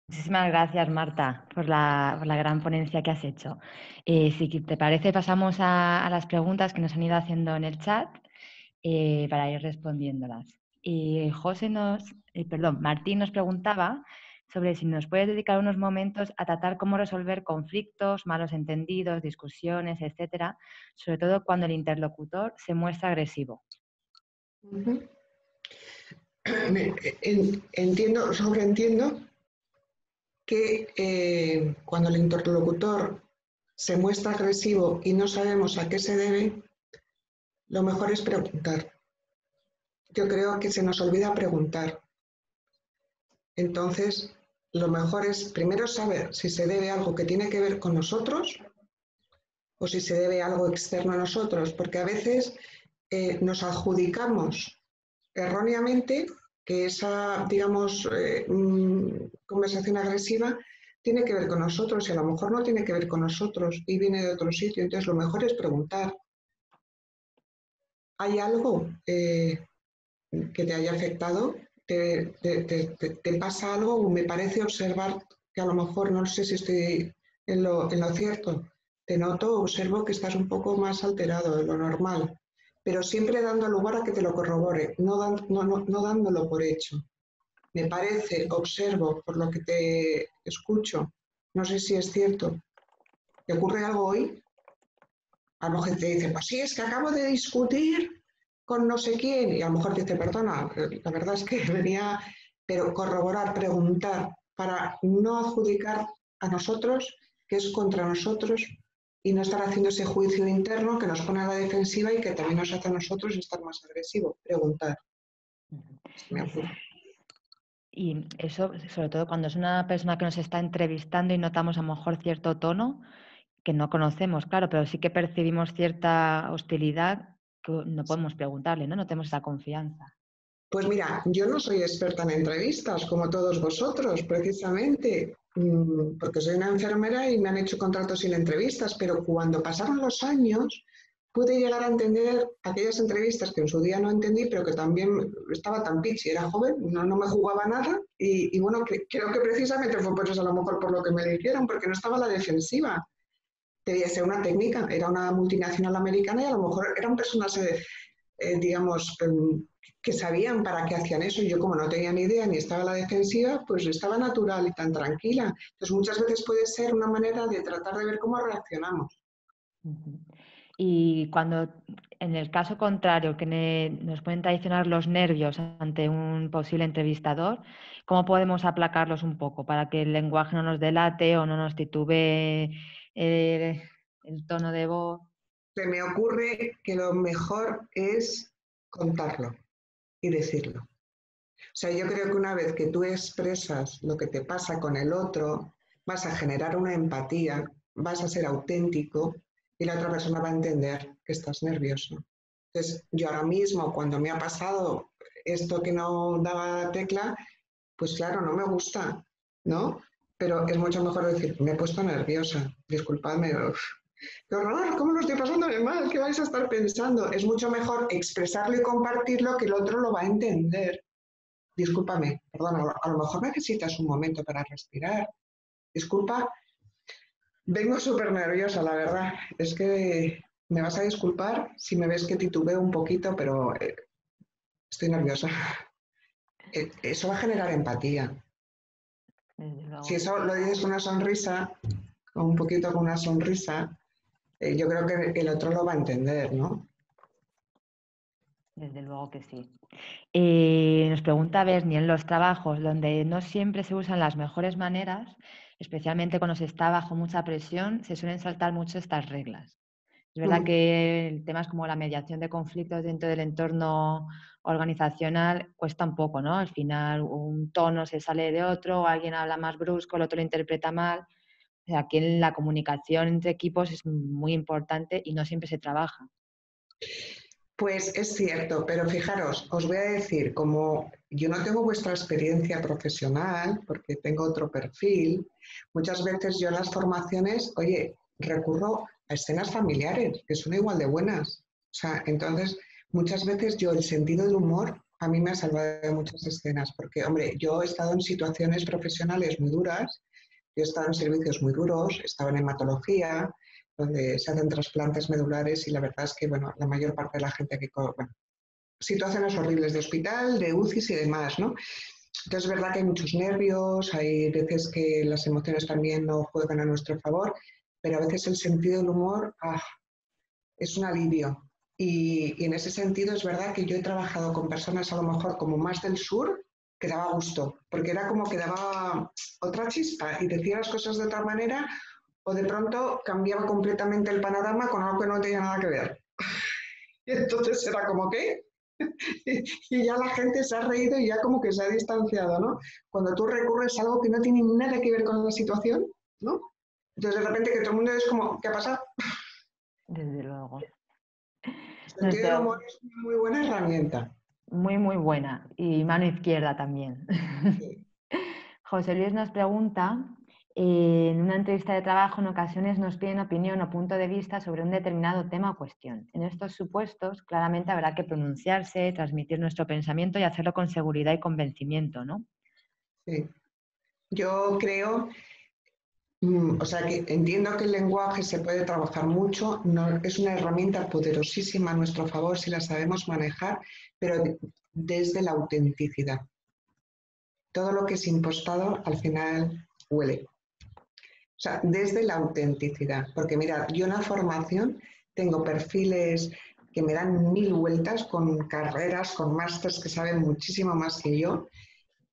Muchísimas gracias, Marta, por la, gran ponencia que has hecho. Eh, si te parece, pasamos a, las preguntas que nos han ido haciendo en el chat eh, para ir respondiéndolas. Y José nos, eh, perdón, Martín nos preguntaba sobre si nos puedes dedicar unos momentos a tratar cómo resolver conflictos, malos entendidos, discusiones, etcétera, sobre todo cuando el interlocutor se muestra agresivo. Entiendo, sobreentiendo que eh, cuando el interlocutor se muestra agresivo y no sabemos a qué se debe, lo mejor es preguntar. Yo creo que se nos olvida preguntar. Entonces, lo mejor es primero saber si se debe a algo que tiene que ver con nosotros o si se debe a algo externo a nosotros, porque a veces eh, nos adjudicamos erróneamente que esa, digamos, eh, mm, conversación agresiva tiene que ver con nosotros y a lo mejor no tiene que ver con nosotros y viene de otro sitio. Entonces, lo mejor es preguntar, ¿hay algo eh, que te haya afectado? ¿Te, pasa algo? Me parece observar que a lo mejor, no sé si estoy en lo, en lo cierto, te noto, observo que estás un poco más alterado de lo normal pero siempre dando lugar a que te lo corrobore, no, no, dándolo por hecho. Me parece, observo por lo que te escucho, no sé si es cierto, ¿te ocurre algo hoy? A lo mejor te dice, pues sí, es que acabo de discutir con no sé quién, y a lo mejor te dice, perdona, la verdad es que venía, pero corroborar, preguntar, para no adjudicar a nosotros, que es contra nosotros, y no estar haciendo ese juicio interno que nos pone a la defensiva y que también nos hace a nosotros estar más agresivos. Preguntar. y eso, sobre todo cuando es una persona que nos está entrevistando y notamos a lo mejor cierto tono que no conocemos, claro, pero sí que percibimos cierta hostilidad, que no podemos preguntarle, ¿no? No tenemos esa confianza. Pues mira, yo no soy experta en entrevistas, como todos vosotros, precisamente, mm, porque soy una enfermera y me han hecho contratos sin entrevistas, pero cuando pasaron los años pude llegar a entender aquellas entrevistas que en su día no entendí, pero que también estaba tan pichi, era joven, no, no me jugaba nada, y, bueno, creo que precisamente fue por eso a lo mejor por lo que me dijeron, porque no estaba a la defensiva. Debía ser una técnica, era una multinacional americana y a lo mejor eran personas, eh, digamos, em, que sabían para qué hacían eso. Y yo, como no tenía ni idea ni estaba a la defensiva, pues estaba natural y tan tranquila. Entonces, muchas veces puede ser una manera de tratar de ver cómo reaccionamos. Y cuando, en el caso contrario, que nos pueden traicionar los nervios ante un posible entrevistador, ¿cómo podemos aplacarlos un poco para que el lenguaje no nos delate o no nos titube eh, el tono de voz? Se me ocurre que lo mejor es contarlo y decirlo. O sea, yo creo que una vez que tú expresas lo que te pasa con el otro, vas a generar una empatía, vas a ser auténtico y la otra persona va a entender que estás nervioso. Entonces, yo ahora mismo, cuando me ha pasado esto que no daba tecla, pues claro, no me gusta, ¿no? Pero es mucho mejor decir, me he puesto nerviosa, disculpadme, ¡Qué horror! ¿Cómo lo estoy pasando de mal? ¿Qué vais a estar pensando? Es mucho mejor expresarlo y compartirlo que el otro lo va a entender. Discúlpame, perdón, a lo mejor necesitas un momento para respirar. Disculpa, vengo súper nerviosa, la verdad. Es que me vas a disculpar si me ves que titubeo un poquito, pero eh, estoy nerviosa. Eh, eso va a generar empatía. Si eso lo dices con una sonrisa, un poquito con una sonrisa, eh, yo creo que el otro lo va a entender, ¿no? Desde luego que sí. Eh, nos pregunta Bernie, en los trabajos donde no siempre se usan las mejores maneras, especialmente cuando se está bajo mucha presión, se suelen saltar mucho estas reglas. Es verdad mm. que temas como la mediación de conflictos dentro del entorno organizacional cuesta un poco, ¿no? Al final un tono se sale de otro, alguien habla más brusco, el otro lo interpreta mal aquí en la comunicación entre equipos es muy importante y no siempre se trabaja. Pues es cierto, pero fijaros, os voy a decir, como yo no tengo vuestra experiencia profesional, porque tengo otro perfil, muchas veces yo en las formaciones, oye, recurro a escenas familiares, que son igual de buenas. O sea, entonces, muchas veces yo el sentido del humor a mí me ha salvado de muchas escenas, porque, hombre, yo he estado en situaciones profesionales muy duras, yo he estado en servicios muy duros, he estado en hematología, donde se hacen trasplantes medulares y la verdad es que, bueno, la mayor parte de la gente que, bueno, situaciones horribles de hospital, de UCIs y demás, ¿no? Entonces es verdad que hay muchos nervios, hay veces que las emociones también no juegan a nuestro favor, pero a veces el sentido del humor ah, es un alivio. Y, en ese sentido es verdad que yo he trabajado con personas a lo mejor como más del sur, que daba gusto, porque era como que daba otra chispa y decía las cosas de otra manera o de pronto cambiaba completamente el panorama con algo que no tenía nada que ver. Y entonces era como que, y ya la gente se ha reído y ya como que se ha distanciado, ¿no? Cuando tú recurres a algo que no tiene nada que ver con la situación, ¿no? Entonces de repente que todo el mundo es como, ¿qué ha pasado? Desde luego. El sentido del humor es una muy buena herramienta. Muy, muy buena. Y mano izquierda también. José Luis nos pregunta, eh, en una entrevista de trabajo en ocasiones nos piden opinión o punto de vista sobre un determinado tema o cuestión. En estos supuestos, claramente habrá que pronunciarse, transmitir nuestro pensamiento y hacerlo con seguridad y convencimiento, ¿no? Sí. Yo creo o sea que entiendo que el lenguaje se puede trabajar mucho, es una herramienta poderosísima a nuestro favor si la sabemos manejar, pero desde la autenticidad. Todo lo que es impostado al final huele. O sea, desde la autenticidad. Porque mira, yo en la formación tengo perfiles que me dan mil vueltas con carreras, con másters que saben muchísimo más que yo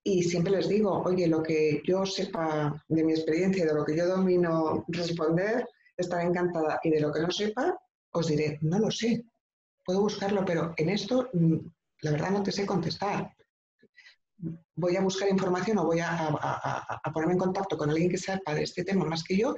y siempre les digo, oye, lo que yo sepa de mi experiencia de lo que yo domino responder, estaré encantada. Y de lo que no sepa, os diré, no lo sé. Puedo buscarlo, pero en esto mm, la verdad no te sé contestar. Voy a buscar información o voy a, a, ponerme en contacto con alguien que sepa de este tema más que yo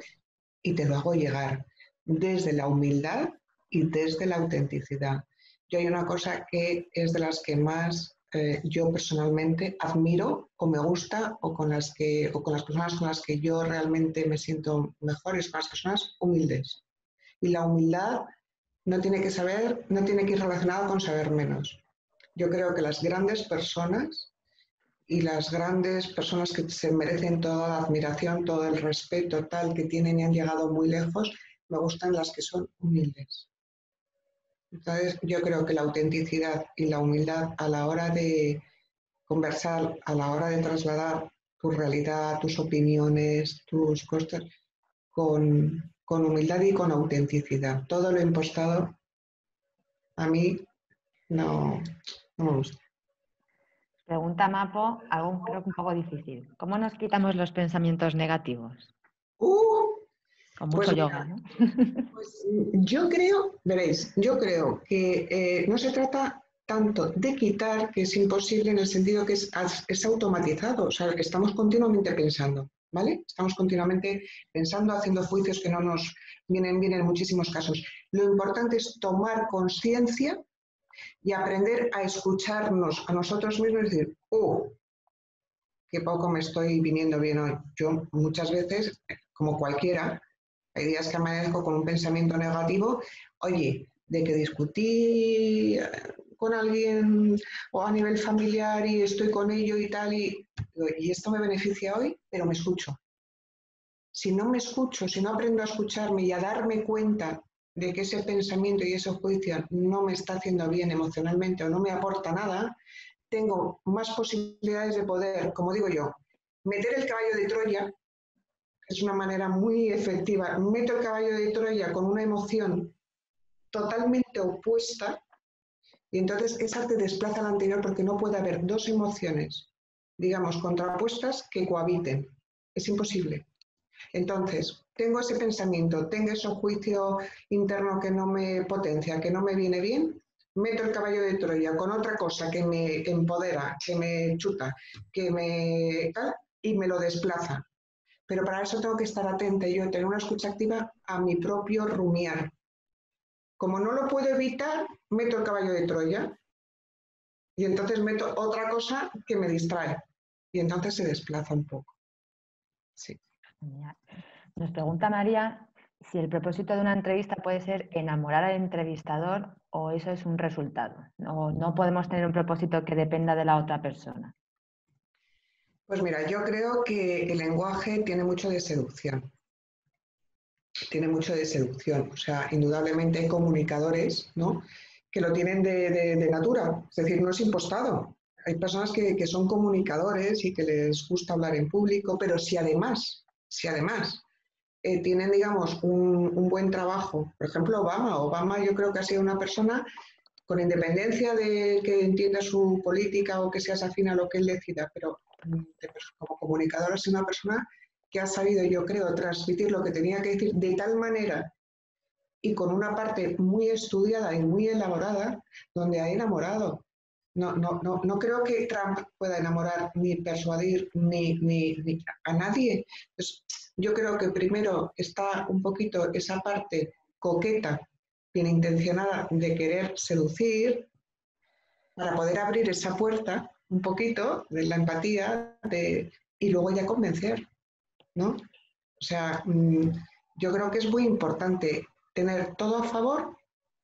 y te lo hago llegar desde la humildad y desde la autenticidad. Yo hay una cosa que es de las que más eh, yo personalmente admiro o me gusta o con las que o con las personas con las que yo realmente me siento mejor es con las personas humildes. Y la humildad no tiene que saber, no tiene que ir relacionada con saber menos. Yo creo que las grandes personas y las grandes personas que se merecen toda la admiración, todo el respeto tal que tienen y han llegado muy lejos, me gustan las que son humildes. Entonces, yo creo que la autenticidad y la humildad a la hora de conversar, a la hora de trasladar tu realidad, tus opiniones, tus cosas, con, humildad y con autenticidad. Todo lo impostado, a mí no, me gusta. Pregunta Mapo, algo creo que un poco difícil. ¿Cómo nos quitamos los pensamientos negativos? Uh, pues yoga, ¿no? Pues yo creo, veréis, yo creo que eh, no se trata tanto de quitar, que es imposible en el sentido que es, es automatizado, o sea, que estamos continuamente pensando, ¿vale? Estamos continuamente pensando, haciendo juicios que no nos vienen bien en muchísimos casos. Lo importante es tomar conciencia y aprender a escucharnos a nosotros mismos y decir, oh, qué poco me estoy viniendo bien hoy. Yo muchas veces, como cualquiera, hay días que amanezco con un pensamiento negativo, oye, de que discutí eh, con alguien o a nivel familiar y estoy con ello y tal, y, y esto me beneficia hoy, pero me escucho. Si no me escucho, si no aprendo a escucharme y a darme cuenta de que ese pensamiento y ese juicio no me está haciendo bien emocionalmente o no me aporta nada, tengo más posibilidades de poder, como digo yo, meter el caballo de Troya es una manera muy efectiva. Meto el caballo de Troya con una emoción totalmente opuesta y entonces esa te desplaza a la anterior porque no puede haber dos emociones, digamos, contrapuestas que cohabiten. Es imposible. Entonces, tengo ese pensamiento, tengo ese juicio interno que no me potencia, que no me viene bien, meto el caballo de Troya con otra cosa que me empodera, que me chuta, que me y me lo desplaza. Pero para eso tengo que estar atenta y yo tener una escucha activa a mi propio rumiar. Como no lo puedo evitar, meto el caballo de Troya y entonces meto otra cosa que me distrae y entonces se desplaza un poco. Sí. Nos pregunta María si el propósito de una entrevista puede ser enamorar al entrevistador o eso es un resultado? ¿O no podemos tener un propósito que dependa de la otra persona? Pues mira, yo creo que el lenguaje tiene mucho de seducción. Tiene mucho de seducción. O sea, indudablemente hay comunicadores, ¿no? Que lo tienen de, natura, es decir, no es impostado. Hay personas que, son comunicadores y que les gusta hablar en público, pero si además, si además eh, tienen, digamos, un, un, buen trabajo, por ejemplo, Obama, Obama yo creo que ha sido una persona con independencia de que entienda su política o que seas afín a lo que él decida, pero como comunicador es una persona que ha sabido, yo creo, transmitir lo que tenía que decir de tal manera y con una parte muy estudiada y muy elaborada, donde ha enamorado. No, no, no, no creo que Trump pueda enamorar ni persuadir ni, ni, a nadie. yo creo que primero está un poquito esa parte coqueta, bien intencionada de querer seducir para poder abrir esa puerta un poquito de la empatía de, y luego ya convencer, ¿no? O sea, mm, yo creo que es muy importante tener todo a favor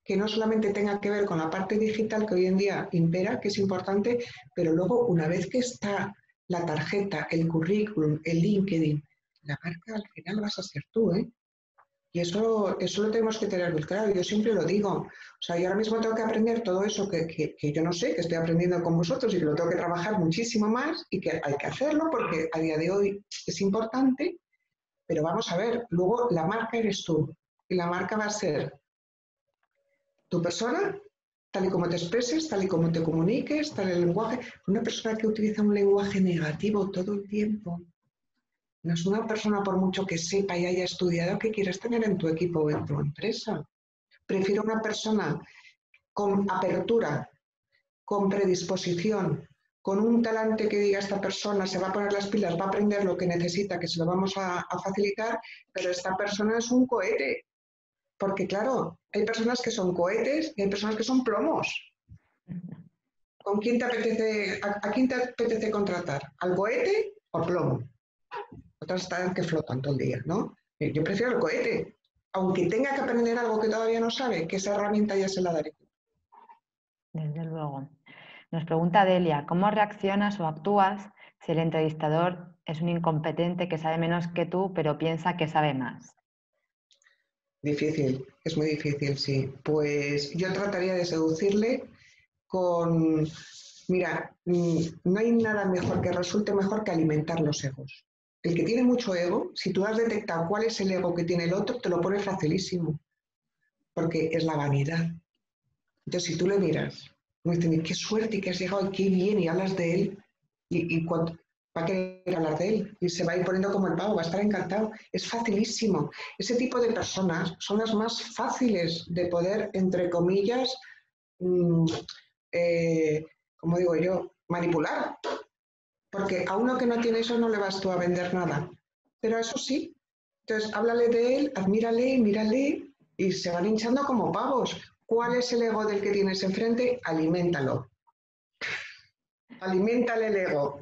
que no solamente tenga que ver con la parte digital que hoy en día impera, que es importante, pero luego una vez que está la tarjeta, el currículum, el LinkedIn, la marca al final vas a ser tú, ¿eh? Y eso, eso lo tenemos que tener muy claro. Yo siempre lo digo. O sea, yo ahora mismo tengo que aprender todo eso que, que, yo no sé, que estoy aprendiendo con vosotros y que lo tengo que trabajar muchísimo más y que hay que hacerlo porque a día de hoy es importante. Pero vamos a ver, luego la marca eres tú. Y la marca va a ser tu persona, tal y como te expreses, tal y como te comuniques, tal el lenguaje. Una persona que utiliza un lenguaje negativo todo el tiempo, no es una persona, por mucho que sepa y haya estudiado, que quieres tener en tu equipo o en tu empresa. Prefiero una persona con apertura, con predisposición, con un talante que diga esta persona se va a poner las pilas, va a aprender lo que necesita, que se lo vamos a, a facilitar, pero esta persona es un cohete. Porque claro, hay personas que son cohetes y hay personas que son plomos. ¿Con quién te apetece, a quién te apetece contratar? ¿Al cohete o plomo? Otras están que flotan todo el día, ¿no? Eh, yo prefiero el cohete, aunque tenga que aprender algo que todavía no sabe, que esa herramienta ya se la daré. Desde luego. Nos pregunta Delia, ¿cómo reaccionas o actúas si el entrevistador es un incompetente que sabe menos que tú, pero piensa que sabe más? Difícil, es muy difícil, sí. Pues yo trataría de seducirle con, mira, mm, no hay nada mejor que resulte mejor que alimentar los egos. El que tiene mucho ego, si tú has detectado cuál es el ego que tiene el otro, te lo pone facilísimo, porque es la vanidad. Entonces, si tú le miras, me dicen, qué suerte y que has llegado qué bien, y hablas de él, y, y va a querer hablar de él, y se va a ir poniendo como el pavo, va a estar encantado. Es facilísimo. Ese tipo de personas son las más fáciles de poder, entre comillas, mm, eh, como digo yo, manipular, porque a uno que no tiene eso no le vas tú a vender nada. Pero eso sí. Entonces, háblale de él, admírale, mírale y se van hinchando como pavos. ¿Cuál es el ego del que tienes enfrente? Aliméntalo. Aliméntale el ego.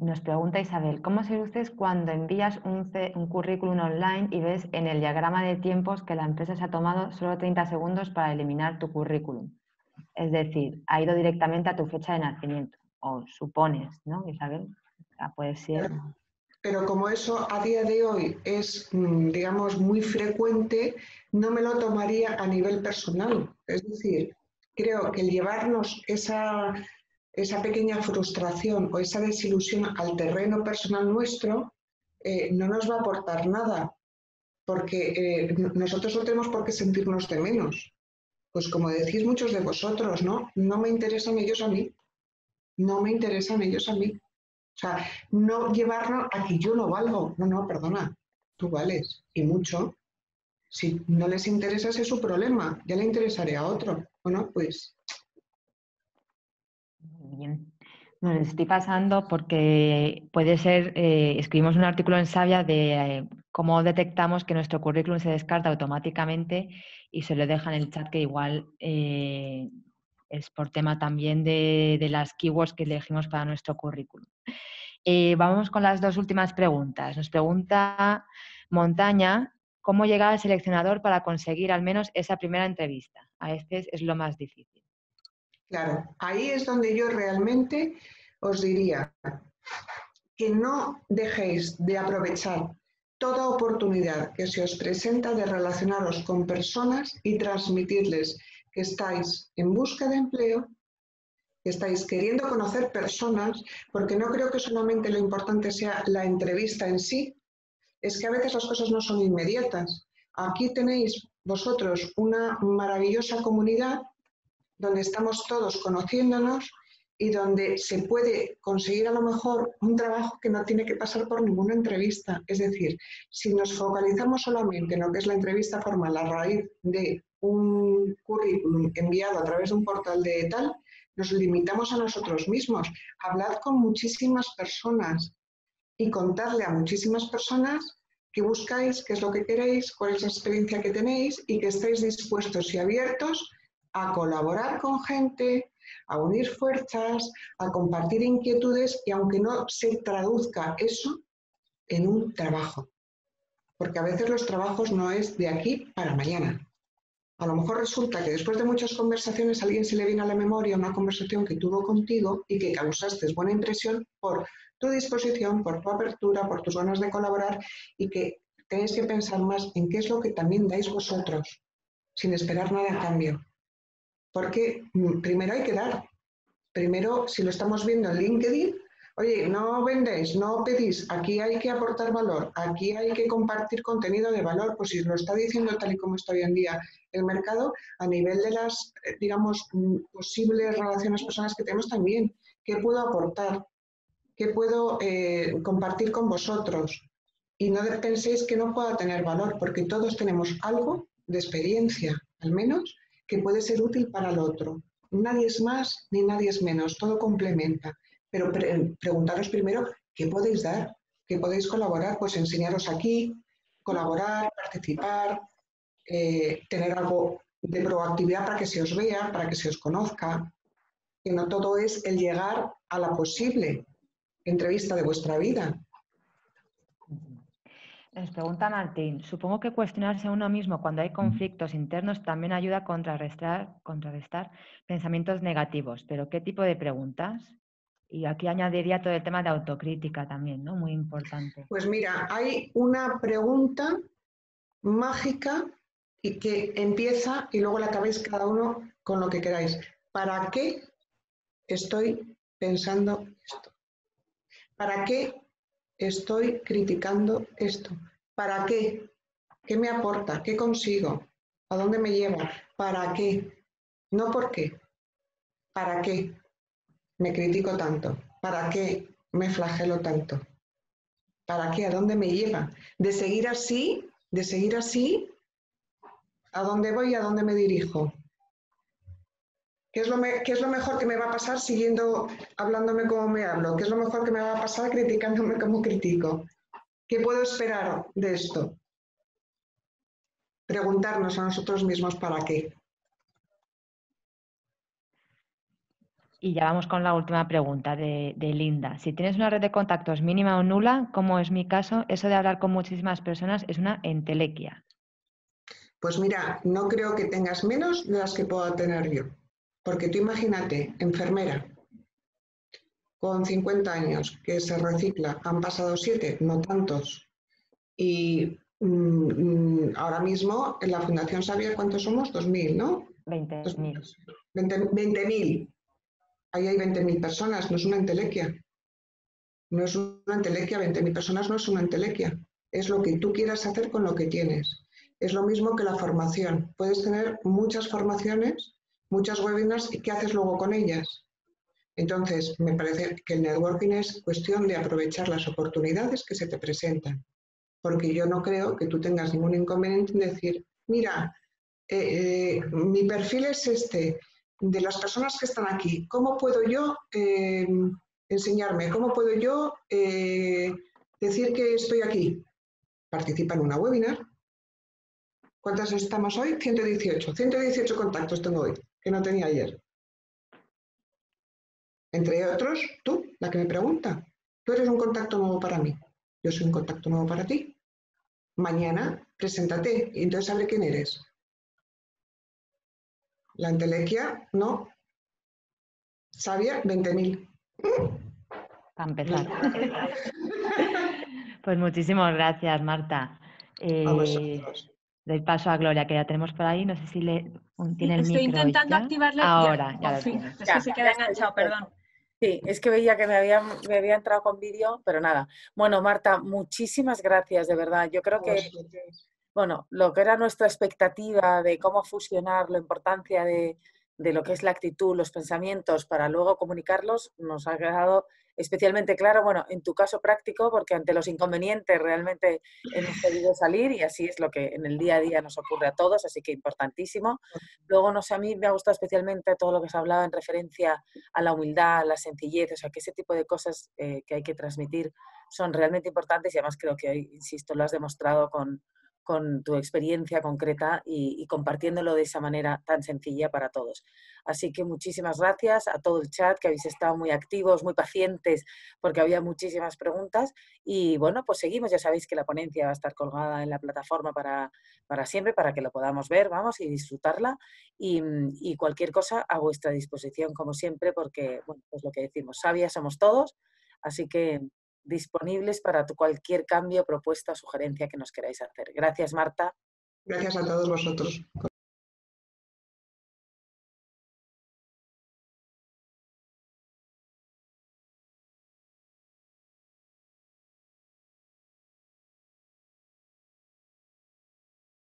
Nos pregunta Isabel, ¿cómo se ustedes cuando envías un, un, currículum online y ves en el diagrama de tiempos que la empresa se ha tomado solo 30 segundos para eliminar tu currículum? Es decir, ha ido directamente a tu fecha de nacimiento o supones, ¿no, Isabel? puede ser. Pero como eso a día de hoy es, mm, digamos, muy frecuente, no me lo tomaría a nivel personal. Es decir, creo que el llevarnos esa, esa pequeña frustración o esa desilusión al terreno personal nuestro eh, no nos va a aportar nada, porque eh, nosotros no tenemos por qué sentirnos de menos. Pues como decís muchos de vosotros, ¿no? No me interesan ellos a mí no me interesan ellos a mí. O sea, no llevarlo a que yo no valgo. No, no, perdona, tú vales y mucho. Si no les interesa ese es su problema, ya le interesaré a otro. Bueno, pues. Bien. Bueno, estoy pasando porque puede ser, eh, escribimos un artículo en Sabia de eh, cómo detectamos que nuestro currículum se descarta automáticamente y se lo deja en el chat que igual eh, es por tema también de, las keywords que elegimos para nuestro currículum. Eh, vamos con las dos últimas preguntas. Nos pregunta Montaña ¿Cómo llegar al seleccionador para conseguir al menos esa primera entrevista? A veces es lo más difícil. Claro, ahí es donde yo realmente os diría que no dejéis de aprovechar toda oportunidad que se os presenta de relacionaros con personas y transmitirles estáis en busca de empleo, estáis queriendo conocer personas, porque no creo que solamente lo importante sea la entrevista en sí, es que a veces las cosas no son inmediatas. Aquí tenéis vosotros una maravillosa comunidad donde estamos todos conociéndonos y donde se puede conseguir a lo mejor un trabajo que no tiene que pasar por ninguna entrevista. Es decir, si nos focalizamos solamente en lo que es la entrevista formal a raíz de un currículum enviado a través de un portal de tal, nos limitamos a nosotros mismos. Hablad con muchísimas personas y contarle a muchísimas personas qué buscáis, qué es lo que queréis, cuál es la experiencia que tenéis y que estáis dispuestos y abiertos a colaborar con gente, a unir fuerzas, a compartir inquietudes y aunque no se traduzca eso en un trabajo. Porque a veces los trabajos no es de aquí para mañana. A lo mejor resulta que después de muchas conversaciones a alguien se le viene a la memoria una conversación que tuvo contigo y que causaste buena impresión por tu disposición, por tu apertura, por tus ganas de colaborar y que tenéis que pensar más en qué es lo que también dais vosotros, sin esperar nada a cambio. Porque mm, primero hay que dar. Primero, si lo estamos viendo en LinkedIn, oye, no vendéis, no pedís, aquí hay que aportar valor, aquí hay que compartir contenido de valor, pues si lo está diciendo tal y como está hoy en día el mercado, a nivel de las, eh, digamos, mm, posibles relaciones personales que tenemos también, ¿qué puedo aportar? ¿Qué puedo eh, compartir con vosotros? Y no penséis que no pueda tener valor, porque todos tenemos algo de experiencia, al menos, que puede ser útil para el otro. Nadie es más ni nadie es menos, todo complementa. Pero preguntaros primero qué podéis dar, qué podéis colaborar, pues enseñaros aquí, colaborar, participar, eh, tener algo de proactividad para que se os vea, para que se os conozca, que no todo es el llegar a la posible entrevista de vuestra vida, les pregunta Martín, supongo que cuestionarse uno mismo cuando hay conflictos internos también ayuda a contrarrestar, contrarrestar pensamientos negativos, pero ¿qué tipo de preguntas? Y aquí añadiría todo el tema de autocrítica también, ¿no? Muy importante. Pues mira, hay una pregunta mágica y que empieza y luego la acabéis cada uno con lo que queráis. ¿Para qué estoy pensando esto? ¿Para qué estoy criticando esto? ¿Para qué? ¿Qué me aporta? ¿Qué consigo? ¿A dónde me lleva? ¿Para qué? No por qué. ¿Para qué me critico tanto? ¿Para qué me flagelo tanto? ¿Para qué? ¿A dónde me lleva? De seguir así, de seguir así, ¿a dónde voy y a dónde me dirijo? ¿Qué es, lo ¿Qué es lo mejor que me va a pasar siguiendo hablándome como me hablo? ¿Qué es lo mejor que me va a pasar criticándome como critico? ¿Qué puedo esperar de esto? Preguntarnos a nosotros mismos para qué. Y ya vamos con la última pregunta de, de, Linda. Si tienes una red de contactos mínima o nula, como es mi caso, eso de hablar con muchísimas personas es una entelequia. Pues mira, no creo que tengas menos de las que puedo tener yo. Porque tú imagínate, enfermera, con 50 años, que se recicla, han pasado siete, no tantos. Y mm, ahora mismo en la Fundación Sabia, ¿cuántos somos? 2.000, ¿no? 20.000. 20.000. Ahí hay 20.000 personas, no es una entelequia. No es una entelequia, 20.000 personas no es una entelequia. Es lo que tú quieras hacer con lo que tienes. Es lo mismo que la formación. Puedes tener muchas formaciones muchas webinars y qué haces luego con ellas. Entonces, me parece que el networking es cuestión de aprovechar las oportunidades que se te presentan, porque yo no creo que tú tengas ningún inconveniente en decir, mira, eh, eh, mi perfil es este, de las personas que están aquí, ¿cómo puedo yo eh, enseñarme? ¿Cómo puedo yo decir que estoy aquí? Participa en una webinar. ¿Cuántas estamos hoy? 118. 118 contactos tengo hoy que no tenía ayer. Entre otros, tú, la que me pregunta. Tú eres un contacto nuevo para mí. Yo soy un contacto nuevo para ti. Mañana preséntate y entonces sabré quién eres. La entelequia, no. Sabia, 20.000. Para empezar. pues muchísimas gracias, Marta. Eh, doy paso a Gloria, que ya tenemos por ahí. No sé si le tiene el Estoy intentando activarle. Ahora, ya, Es que se queda enganchado, perdón. Sí, es que veía que me había, me había entrado con vídeo, pero nada. Bueno, Marta, muchísimas gracias, de verdad. Yo creo que, bueno, lo que era nuestra expectativa de cómo fusionar la importancia de, de lo que es la actitud, los pensamientos, para luego comunicarlos, nos ha quedado especialmente claro, bueno, en tu caso práctico, porque ante los inconvenientes realmente hemos podido salir y así es lo que en el día a día nos ocurre a todos, así que importantísimo. Luego, no sé, a mí me ha gustado especialmente todo lo que se ha hablado en referencia a la humildad, a la sencillez, o sea, que ese tipo de cosas eh, que hay que transmitir son realmente importantes y además creo que insisto, lo has demostrado con, con tu experiencia concreta y, compartiéndolo de esa manera tan sencilla para todos. Así que muchísimas gracias a todo el chat, que habéis estado muy activos, muy pacientes, porque había muchísimas preguntas. Y bueno, pues seguimos. Ya sabéis que la ponencia va a estar colgada en la plataforma para, para siempre, para que lo podamos ver, vamos, y disfrutarla. Y, y cualquier cosa a vuestra disposición, como siempre, porque, bueno, pues lo que decimos, sabias somos todos. Así que disponibles para cualquier cambio, propuesta o sugerencia que nos queráis hacer. Gracias, Marta. Gracias a todos vosotros.